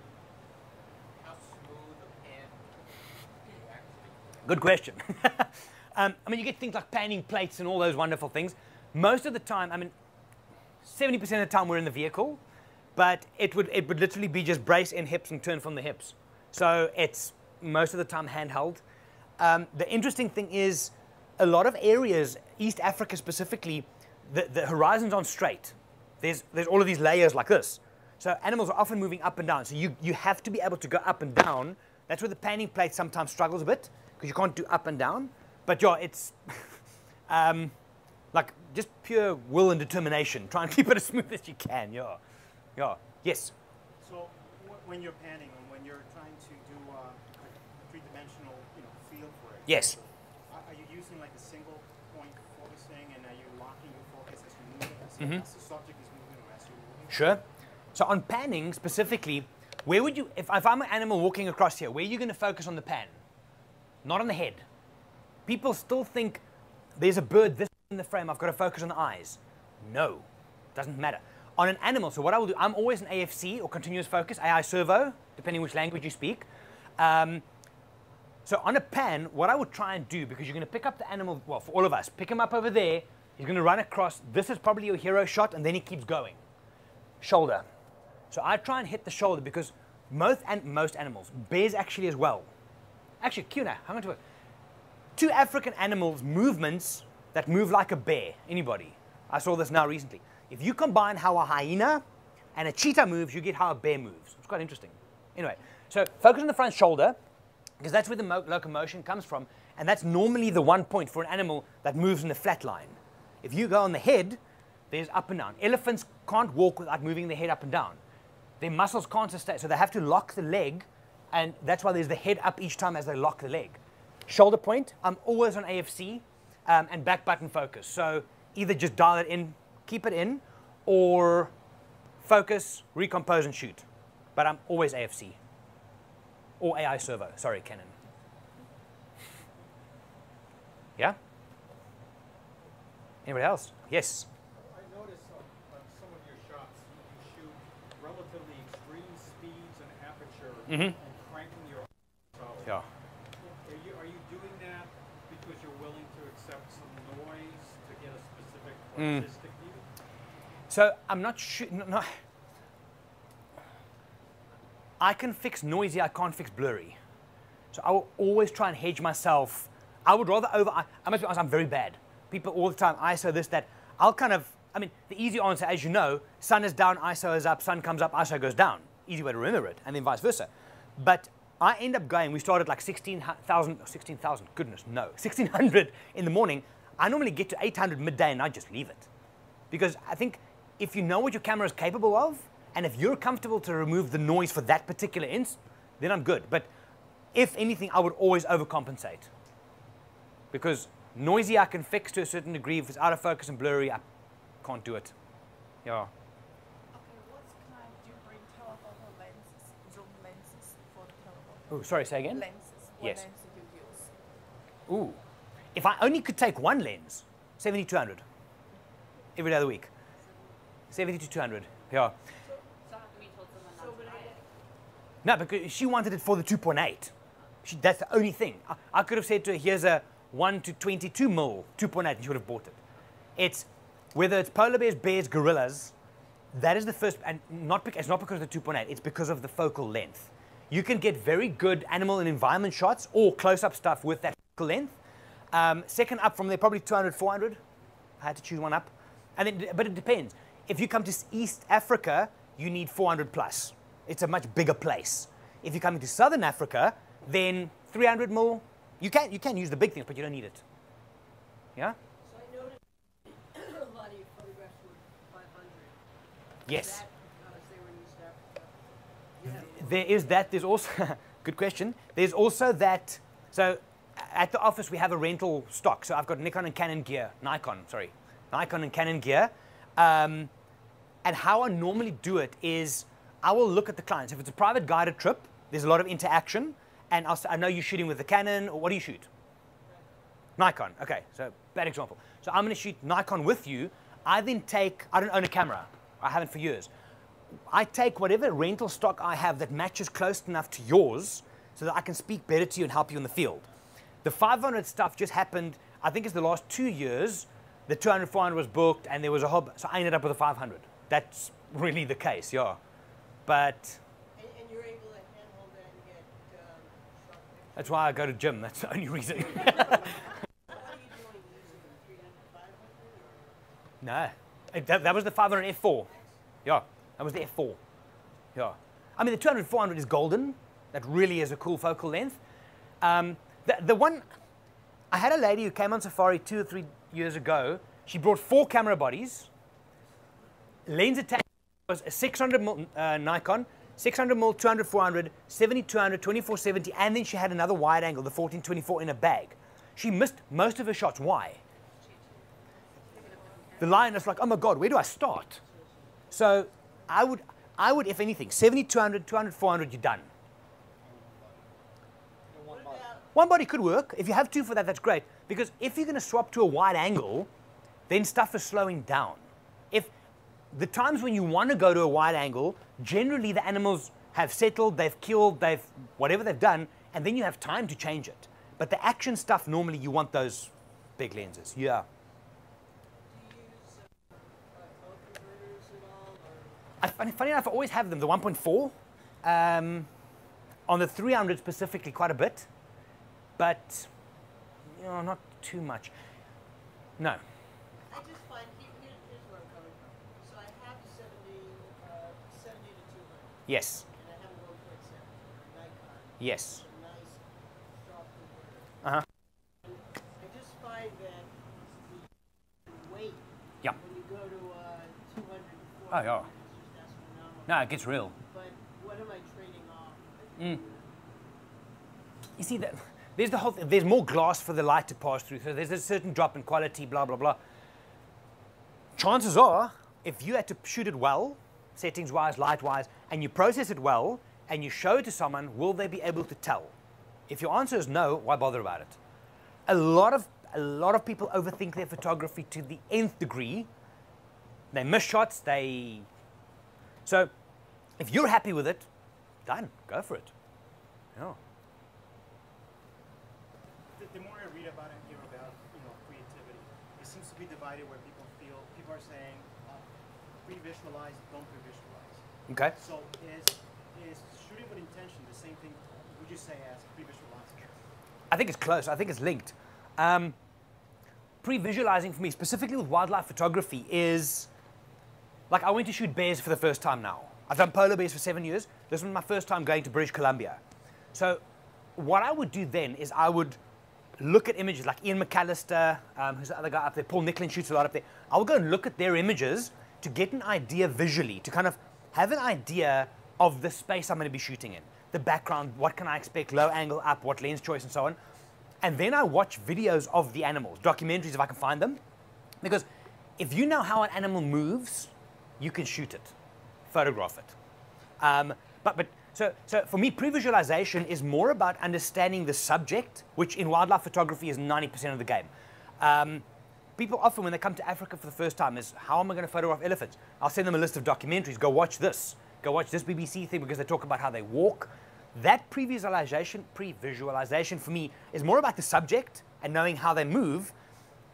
how smooth a pan do you actually? Good question. um, I mean, you get things like panning plates and all those wonderful things. Most of the time, I mean, 70% of the time we're in the vehicle, but it would, it would literally be just brace in hips and turn from the hips. So it's most of the time handheld. Um, the interesting thing is, a lot of areas, East Africa specifically, the, the horizons aren't straight. There's, there's all of these layers like this. So animals are often moving up and down. So you, you have to be able to go up and down. That's where the panning plate sometimes struggles a bit because you can't do up and down. But yeah, it's um, like just pure will and determination. Try and keep it as smooth as you can. Yeah, yeah. Yes. So wh- when you're panning and when you're trying to do uh, like three-dimensional, you know, feel for it. Yes. Are, you using like a single point focusing, and are you locking your focus as you move, as, Mm-hmm. as the subject is moving, or as you're moving? Sure. So on panning specifically, where would you, if, if I'm an animal walking across here, where are you going to focus on the pan? Not on the head. People still think there's a bird this in the frame, I've got to focus on the eyes. No, doesn't matter. On an animal, so what I will do, I'm always an AFC or continuous focus, AI servo, depending which language you speak. Um, so on a pan, what I would try and do, because you're going to pick up the animal, well, for all of us, pick him up over there. He's going to run across. This is probably your hero shot, and then he keeps going. Shoulder. So I try and hit the shoulder because most and most animals, bears actually as well. Actually, Kuna, hang on to it. Two African animals movements that move like a bear. Anybody? I saw this now recently. If you combine how a hyena and a cheetah moves, you get how a bear moves. It's quite interesting. Anyway, so focus on the front shoulder because that's where the mo- locomotion comes from, and that's normally the one point for an animal that moves in a flat line. If you go on the head, there's up and down. Elephants can't walk without moving their head up and down. Their muscles can't sustain, so they have to lock the leg, and that's why there's the head up each time as they lock the leg. Shoulder point, I'm always on AFC, um, and back button focus. So either just dial it in, keep it in, or focus, recompose, and shoot. But I'm always AFC or AI servo. Sorry, Canon. Yeah? Anybody else? Yes. I noticed on, on some of your shots, you shoot relatively extreme speeds and aperture mm-hmm. and cranking your out. Yeah. Are you, are you doing that because you're willing to accept some noise to get a specific mm. artistic view? So I'm not sure. No, no. I can fix noisy. I can't fix blurry. So I will always try and hedge myself. I would rather over. I, I must be honest. I'm very bad. People all the time ISO this that. I'll kind of. I mean, the easy answer, as you know, sun is down, ISO is up, sun comes up, ISO goes down. Easy way to remember it, and then vice versa. But I end up going. We started like 16,000, 16,000. Goodness, no, 1600 in the morning. I normally get to 800 midday, and I just leave it because I think if you know what your camera is capable of, and if you're comfortable to remove the noise for that particular inst, then I'm good. But if anything, I would always overcompensate because noisy I can fix to a certain degree. If it's out of focus and blurry, I can't do it. Yeah. Okay, what kind do you bring telephoto lenses, zoom lenses for telephoto? Oh, sorry. Say again. Lenses. What Yes. lens do you use? Ooh. If I only could take one lens, 7200 every day of the week. 70 to 200. Yeah. So how come you told someone not to buy it? No, because she wanted it for the 2.8. She, that's the only thing. I, I could have said to her, here's a 1 to 22 mil 2.8, and she would have bought it. It's whether it's polar bears, bears, gorillas, that is the first, and not because, it's not because of the 2.8, it's because of the focal length. You can get very good animal and environment shots or close up stuff with that focal length. Um, second up from there, probably 200, 400. I had to choose one up. And then, but it depends. If you come to East Africa, you need 400 plus. It's a much bigger place. If you come to Southern Africa, then 300 mil. You can you can use the big things, but you don't need it. Yeah. So I noticed a lot of your photographs were 500. Yes. That because they were in East Africa. There is that. There's also good question. There's also that. So at the office we have a rental stock. So I've got Nikon and Canon gear, Nikon, sorry, Nikon and Canon gear. Um, and how I normally do it is I will look at the clients. If it's a private guided trip, there's a lot of interaction, and I'll, s- I know you're shooting with the Canon. Or what do you shoot? Nikon. Okay, so bad example. So I'm going to shoot Nikon with you. I then take. I don't own a camera. I haven't for years. I take whatever rental stock I have that matches close enough to yours so that I can speak better to you and help you in the field. The 500 stuff just happened, I think it's the last two years. The 200, 400 was booked and there was a hub, so I ended up with a 500. That's really the case, yeah. But And, and you're able to handle that and get um, that's why I go to gym. That's the only reason. What are you doing? Using them 300, 500? Or? no, It- that, that was the 500 F4. Yeah, that was the F4. Yeah. I mean, the 200, 400 is golden. That really is a cool focal length. Um, the, the one, I had a lady who came on safari two or three years ago. She brought four camera bodies. Lens attachment was a 600 mil uh, Nikon, 600 mil, 200, 400, 70, 200, 24, 70, and then she had another wide angle, the 1424 in a bag. She missed most of her shots. Why? The lion is like, oh my God, where do I start? So I would, I would, if anything, 70, 200, 200, 400, you're done. One body could work. If you have two for that, that's great. Because if you're going to swap to a wide angle, then stuff is slowing down. The times when you want to go to a wide angle, generally the animals have settled, they've killed, they've whatever they've done, and then you have time to change it. But the action stuff, normally you want those big lenses. Yeah. I, funny, funny enough, I always have them, the 1.4. Um, on the 300 specifically, quite a bit. But, you know, not too much. No. I just find, here, here- here's where I'm coming from. So I have a 70, uh, 70 to 200, Yes. and I have a 1.7 Nikon. Yes. It's a nice sharp converter. Uh-huh. I just find that the weight, Yeah. when you go to uh, 200 Oh, yeah. is just astronomical. No, it gets real. But what am I trading off? Mm. You see that there's the whole th- there's more glass for the light to pass through, so there's a certain drop in quality, blah blah blah. Chances are, if you had to shoot it well, settings wise, light wise, and you process it well, and you show it to someone, will they be able to tell? If your answer is no, why bother about it? A lot of a lot of people overthink their photography to the nth degree. They miss shots. They so if you're happy with it, done. Go for it. Yeah. The, the more I read about and hear about, you know, creativity, it seems to be divided where people feel, people are saying, uh, pre-visualize, don't pre-visualize. Okay. So is, is shooting with intention the same thing, would you say, as pre-visualizing? I think it's close. I think it's linked. Um, pre-visualizing for me, specifically with wildlife photography, is like I went to shoot bears for the first time now. I've done polar bears for seven years. This was my first time going to British Columbia. So what I would do then is I would look at images like Ian McAllister, um, who's the other guy up there, Paul Nicklen shoots a lot up there. I would go and look at their images to get an idea visually, to kind of have an idea of the space I'm going to be shooting in, the background, what can I expect, low angle, up, what lens choice, and so on. And then I watch videos of the animals, documentaries if I can find them. Because if you know how an animal moves, you can shoot it, photograph it. Um, but, but so, so for me, pre-visualization is more about understanding the subject, which in wildlife photography is 90% of the game. Um, people often, when they come to Africa for the first time, is how am I going to photograph elephants? I'll send them a list of documentaries. Go watch this. Go watch this BBC thing because they talk about how they walk. That pre-visualization, pre-visualization for me is more about the subject and knowing how they move,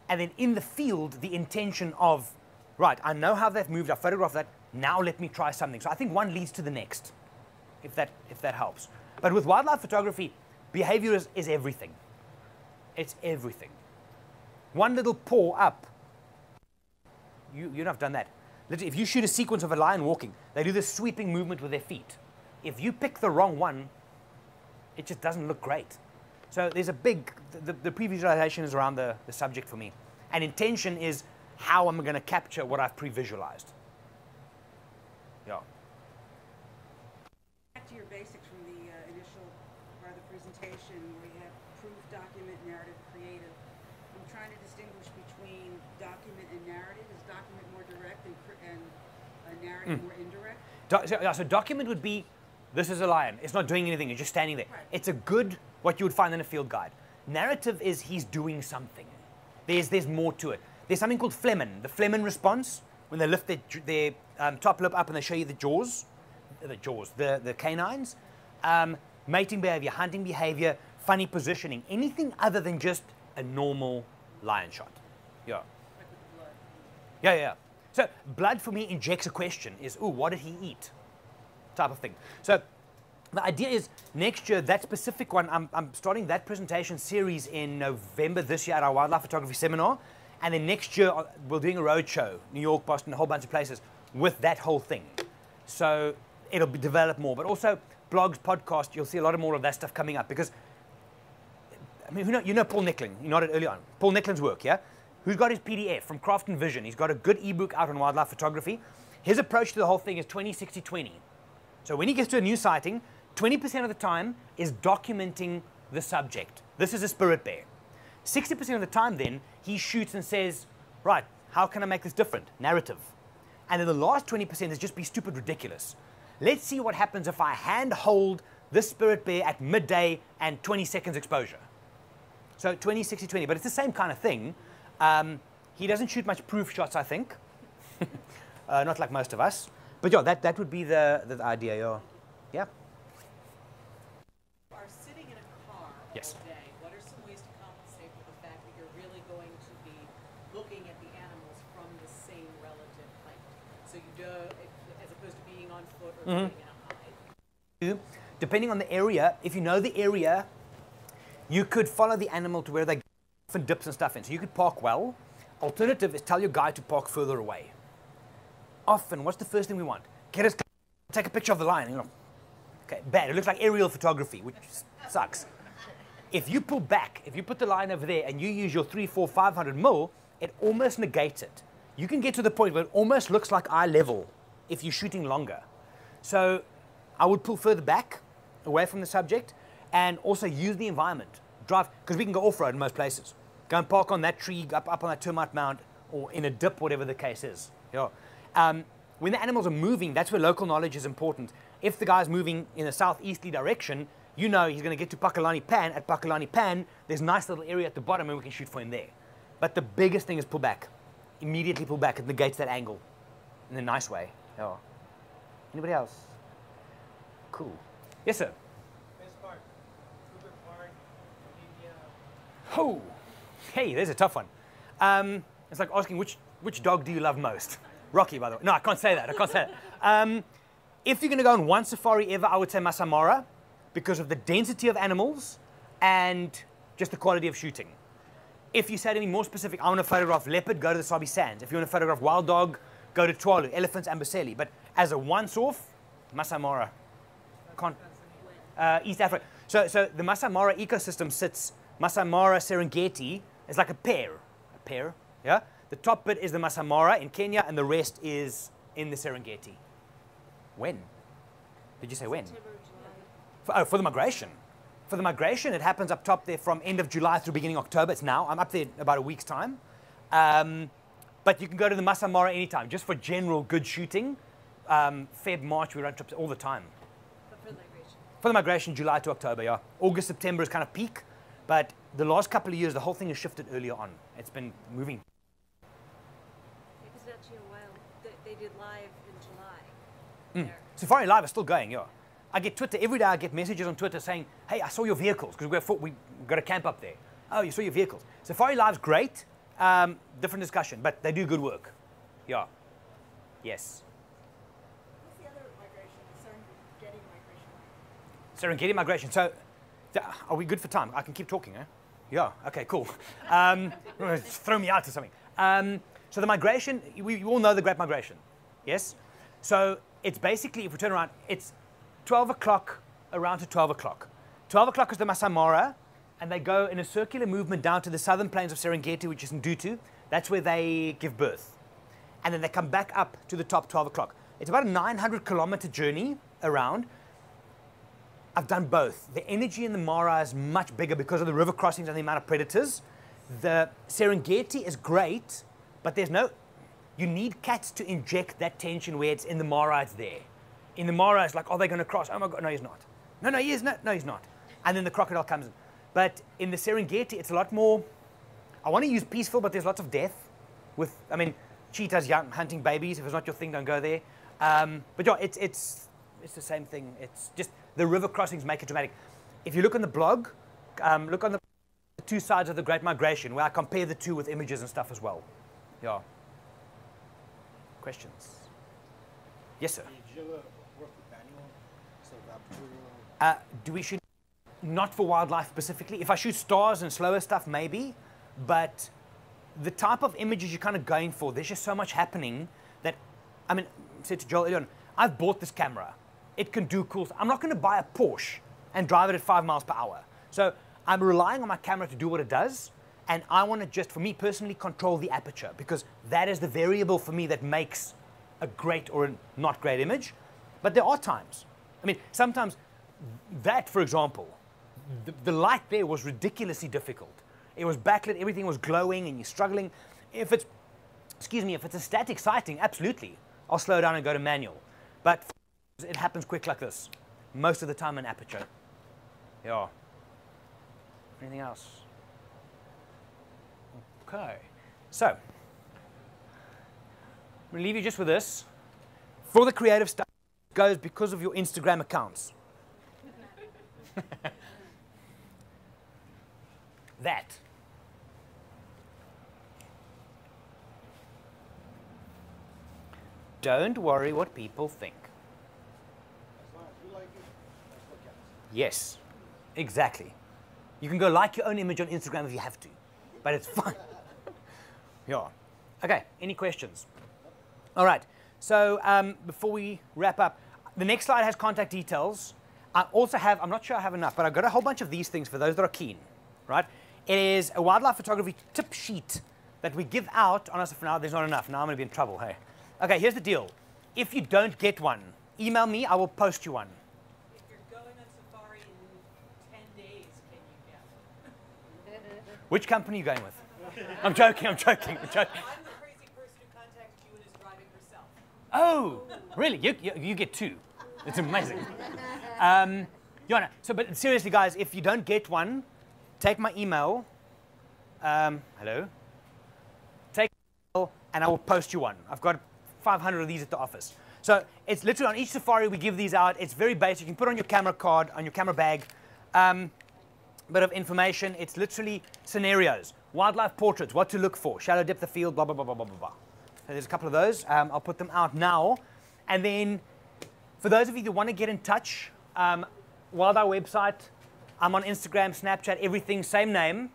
and then in the field, the intention of, right, I know how they've moved. I photographed that. Now let me try something. So I think one leads to the next if that, if that helps. But with wildlife photography, behavior is, is everything. It's everything. One little paw up you, you have done that. Literally, if you shoot a sequence of a lion walking, they do this sweeping movement with their feet. If you pick the wrong one, it just doesn't look great. So there's a big, the, the pre-visualization is around the, the subject for me. And intention is how am I'm going to capture what I've pre-visualized. Yeah. Back to your basics from the uh, initial part of the presentation, where you have proof, document, narrative, creative. I'm trying to distinguish between document and narrative. Is document more direct and, and uh, narrative more indirect? Do- so, so document would be this is a lion. It's not doing anything. It's just standing there. Right. It's a good what you would find in a field guide. Narrative is he's doing something. There's there's more to it. There's something called Flehmen. The Flehmen response when they lift their, their um, top lip up and they show you the jaws, the jaws, the the canines, um, mating behavior, hunting behavior, funny positioning, anything other than just a normal lion shot. Yeah. Like with the blood. Yeah, yeah. So blood for me injects a question is, ooh, what did he eat? Type of thing. So the idea is next year, that specific one, I'm, I'm starting that presentation series in November this year at our wildlife photography seminar. And then next year, uh, we're doing a road show, New York, Boston, a whole bunch of places with that whole thing. So it'll be developed more. But also blogs, podcasts, you'll see a lot of more of that stuff coming up because I mean, who know, you know Paul Nicklen. You know it early on. Paul Nicklen's work, yeah? Who's got his PDF from Craft and Vision? He's got a good ebook out on wildlife photography. His approach to the whole thing is 20, 60, 20. So when he gets to a new sighting, 20% of the time is documenting the subject. This is a spirit bear. 60% of the time, then, he shoots and says, right, how can I make this different? Narrative. And then the last 20% is just be stupid ridiculous. Let's see what happens if I hand hold this spirit bear at midday and 20 seconds exposure. So 20, 60, 20, but it's the same kind of thing. Um, he doesn't shoot much proof shots, I think. uh, not like most of us. But yeah, that, that would be the, the idea, yeah. Yeah. are sitting in a car all Yes. day, what are some ways to compensate for the fact that you're really going to be looking at the animals from the same relative height? So you do, as opposed to being on foot or Mm-hmm. in a depending on the area, if you know the area, you could follow the animal to where they and dips and stuff in. So you could park well. Alternative is tell your guy to park further away. Often, what's the first thing we want? Get us take a picture of the line. You know, okay, bad. It looks like aerial photography, which sucks. If you pull back, if you put the line over there and you use your three, four, five hundred mil, it almost negates it. You can get to the point where it almost looks like eye level if you're shooting longer. So I would pull further back, away from the subject, and also use the environment. Drive, because we can go off-road in most places. Go and park on that tree, up, up on that termite mound, or in a dip, whatever the case is. Yeah. Um, when the animals are moving, that's where local knowledge is important. If the guy's moving in a southeasterly direction, you know he's going to get to Pakalani Pan. At Pakalani Pan, there's a nice little area at the bottom, and we can shoot for him there. But the biggest thing is pull back. Immediately pull back. It negates that angle in a nice way. Yeah. Anybody else? Cool. Yes, sir. Best part, Cougar Park, India. Hey, there's a tough one. Um, it's like asking which, which dog do you love most? Rocky, by the way. No, I can't say that. I can't say that. Um, if you're going to go on one safari ever, I would say Masai Mara because of the density of animals and just the quality of shooting. If you to me more specific, I want to photograph leopard, go to the Sabi Sands. If you want to photograph wild dog, go to Tualu, elephants, and Amboseli. But as a once-off, Masai Mara. Can't, uh, East Africa. So, so the Masai Mara ecosystem sits, Masai Mara Serengeti is like a pear. A pear, yeah? The top bit is the Masai Mara in Kenya, and the rest is in the Serengeti. When? Did you say when? For, oh, for the migration. For the migration, it happens up top there from end of July through beginning October. It's now. I'm up there about a week's time. Um, but you can go to the Masai Mara anytime, just for general good shooting. Um, Feb, March, we run trips all the time. But for the migration. For the migration, July to October, yeah. August, September is kind of peak, but the last couple of years, the whole thing has shifted earlier on. It's been moving. Because actually a while, they, they did live in July. Mm. Safari Live is still going, yeah. I get Twitter every day. I get messages on Twitter saying, "Hey, I saw your vehicles because we're we got a camp up there. Oh, you saw your vehicles. Safari Live's great. Um, different discussion, but they do good work. Yeah. Yes. What's the other migration, Serengeti migration? Serengeti migration. So, are we good for time? I can keep talking, eh? Yeah. Okay. Cool. Um, throw me out to something. Um, So the migration, we you all know the Great Migration, yes? So it's basically, if we turn around, it's 12 o'clock around to 12 o'clock. 12 o'clock is the Masai Mara, and they go in a circular movement down to the southern plains of Serengeti, which is Ndutu. That's where they give birth. And then they come back up to the top 12 o'clock. It's about a 900 kilometer journey around. I've done both. The energy in the Mara is much bigger because of the river crossings and the amount of predators. The Serengeti is great, but there's no, you need cats to inject that tension where it's in the Mara, it's there. In the Mara, it's like, are they going to cross? Oh my God, no, he's not. No, no, he is not. No, he's not. And then the crocodile comes in. But in the Serengeti, it's a lot more, I want to use peaceful, but there's lots of death. With, I mean, cheetahs young, hunting babies. If it's not your thing, don't go there. Um, but yeah, it's, it's, it's the same thing. It's just the river crossings make it dramatic. If you look on the blog, um, look on the two sides of the Great Migration, where I compare the two with images and stuff as well. Yeah. Questions? Yes, sir. Did you ever work with manual instead of aperture? Uh, do we shoot not for wildlife specifically? If I shoot stars and slower stuff, maybe, but the type of images you're kind of going for, there's just so much happening that, I mean, I said to Joel earlier on, I've bought this camera. It can do cool stuff. I'm not going to buy a Porsche and drive it at five miles per hour. So I'm relying on my camera to do what it does, and I want to just, for me personally, control the aperture because that is the variable for me that makes a great or a not great image. But there are times. I mean, sometimes that, for example, the, the light there was ridiculously difficult. It was backlit, everything was glowing, and you're struggling. If it's, excuse me, if it's a static sighting, absolutely, I'll slow down and go to manual. But it happens quick like this, most of the time in aperture. Yeah. Anything else? Okay. So, I'm going to leave you just with this. For the creative stuff, goes because of your Instagram accounts. that. Don't worry what people think. As long as you like it, that's what counts. Yes, exactly. You can go like your own image on Instagram if you have to, but it's fine. yeah. Okay, any questions? All right, so um, before we wrap up, the next slide has contact details. I also have, I'm not sure I have enough, but I've got a whole bunch of these things for those that are keen, right? It is a wildlife photography tip sheet that we give out on us for now. There's not enough. Now I'm going to be in trouble, hey. Okay, here's the deal. If you don't get one, email me, I will post you one. If you're going on safari in ten days, can you get? Which company are you going with? I'm joking, I'm joking, I'm joking. I'm the crazy person who contacted you and is driving herself. Oh, really? You, you, you get two. It's amazing. Um, so but seriously, guys, if you don't get one, take my email. Um, hello. Take my email and I will post you one. I've got 500 of these at the office. So it's literally on each safari we give these out. It's very basic. You can put on your camera card, on your camera bag. Um, bit of information. It's literally scenarios, wildlife portraits, what to look for, shallow depth of field, blah, blah, blah, blah, blah, blah. So there's a couple of those. Um, I'll put them out now. And then for those of you that want to get in touch, um, Wild Eye website, I'm on Instagram, Snapchat, everything, same name.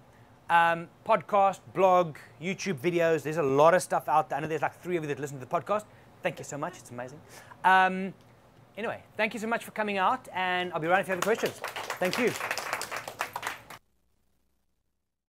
Um, podcast, blog, YouTube videos. There's a lot of stuff out there. I know there's like three of you that listen to the podcast. Thank you so much. It's amazing. Um, anyway, thank you so much for coming out, and I'll be around if you have any questions. Thank you.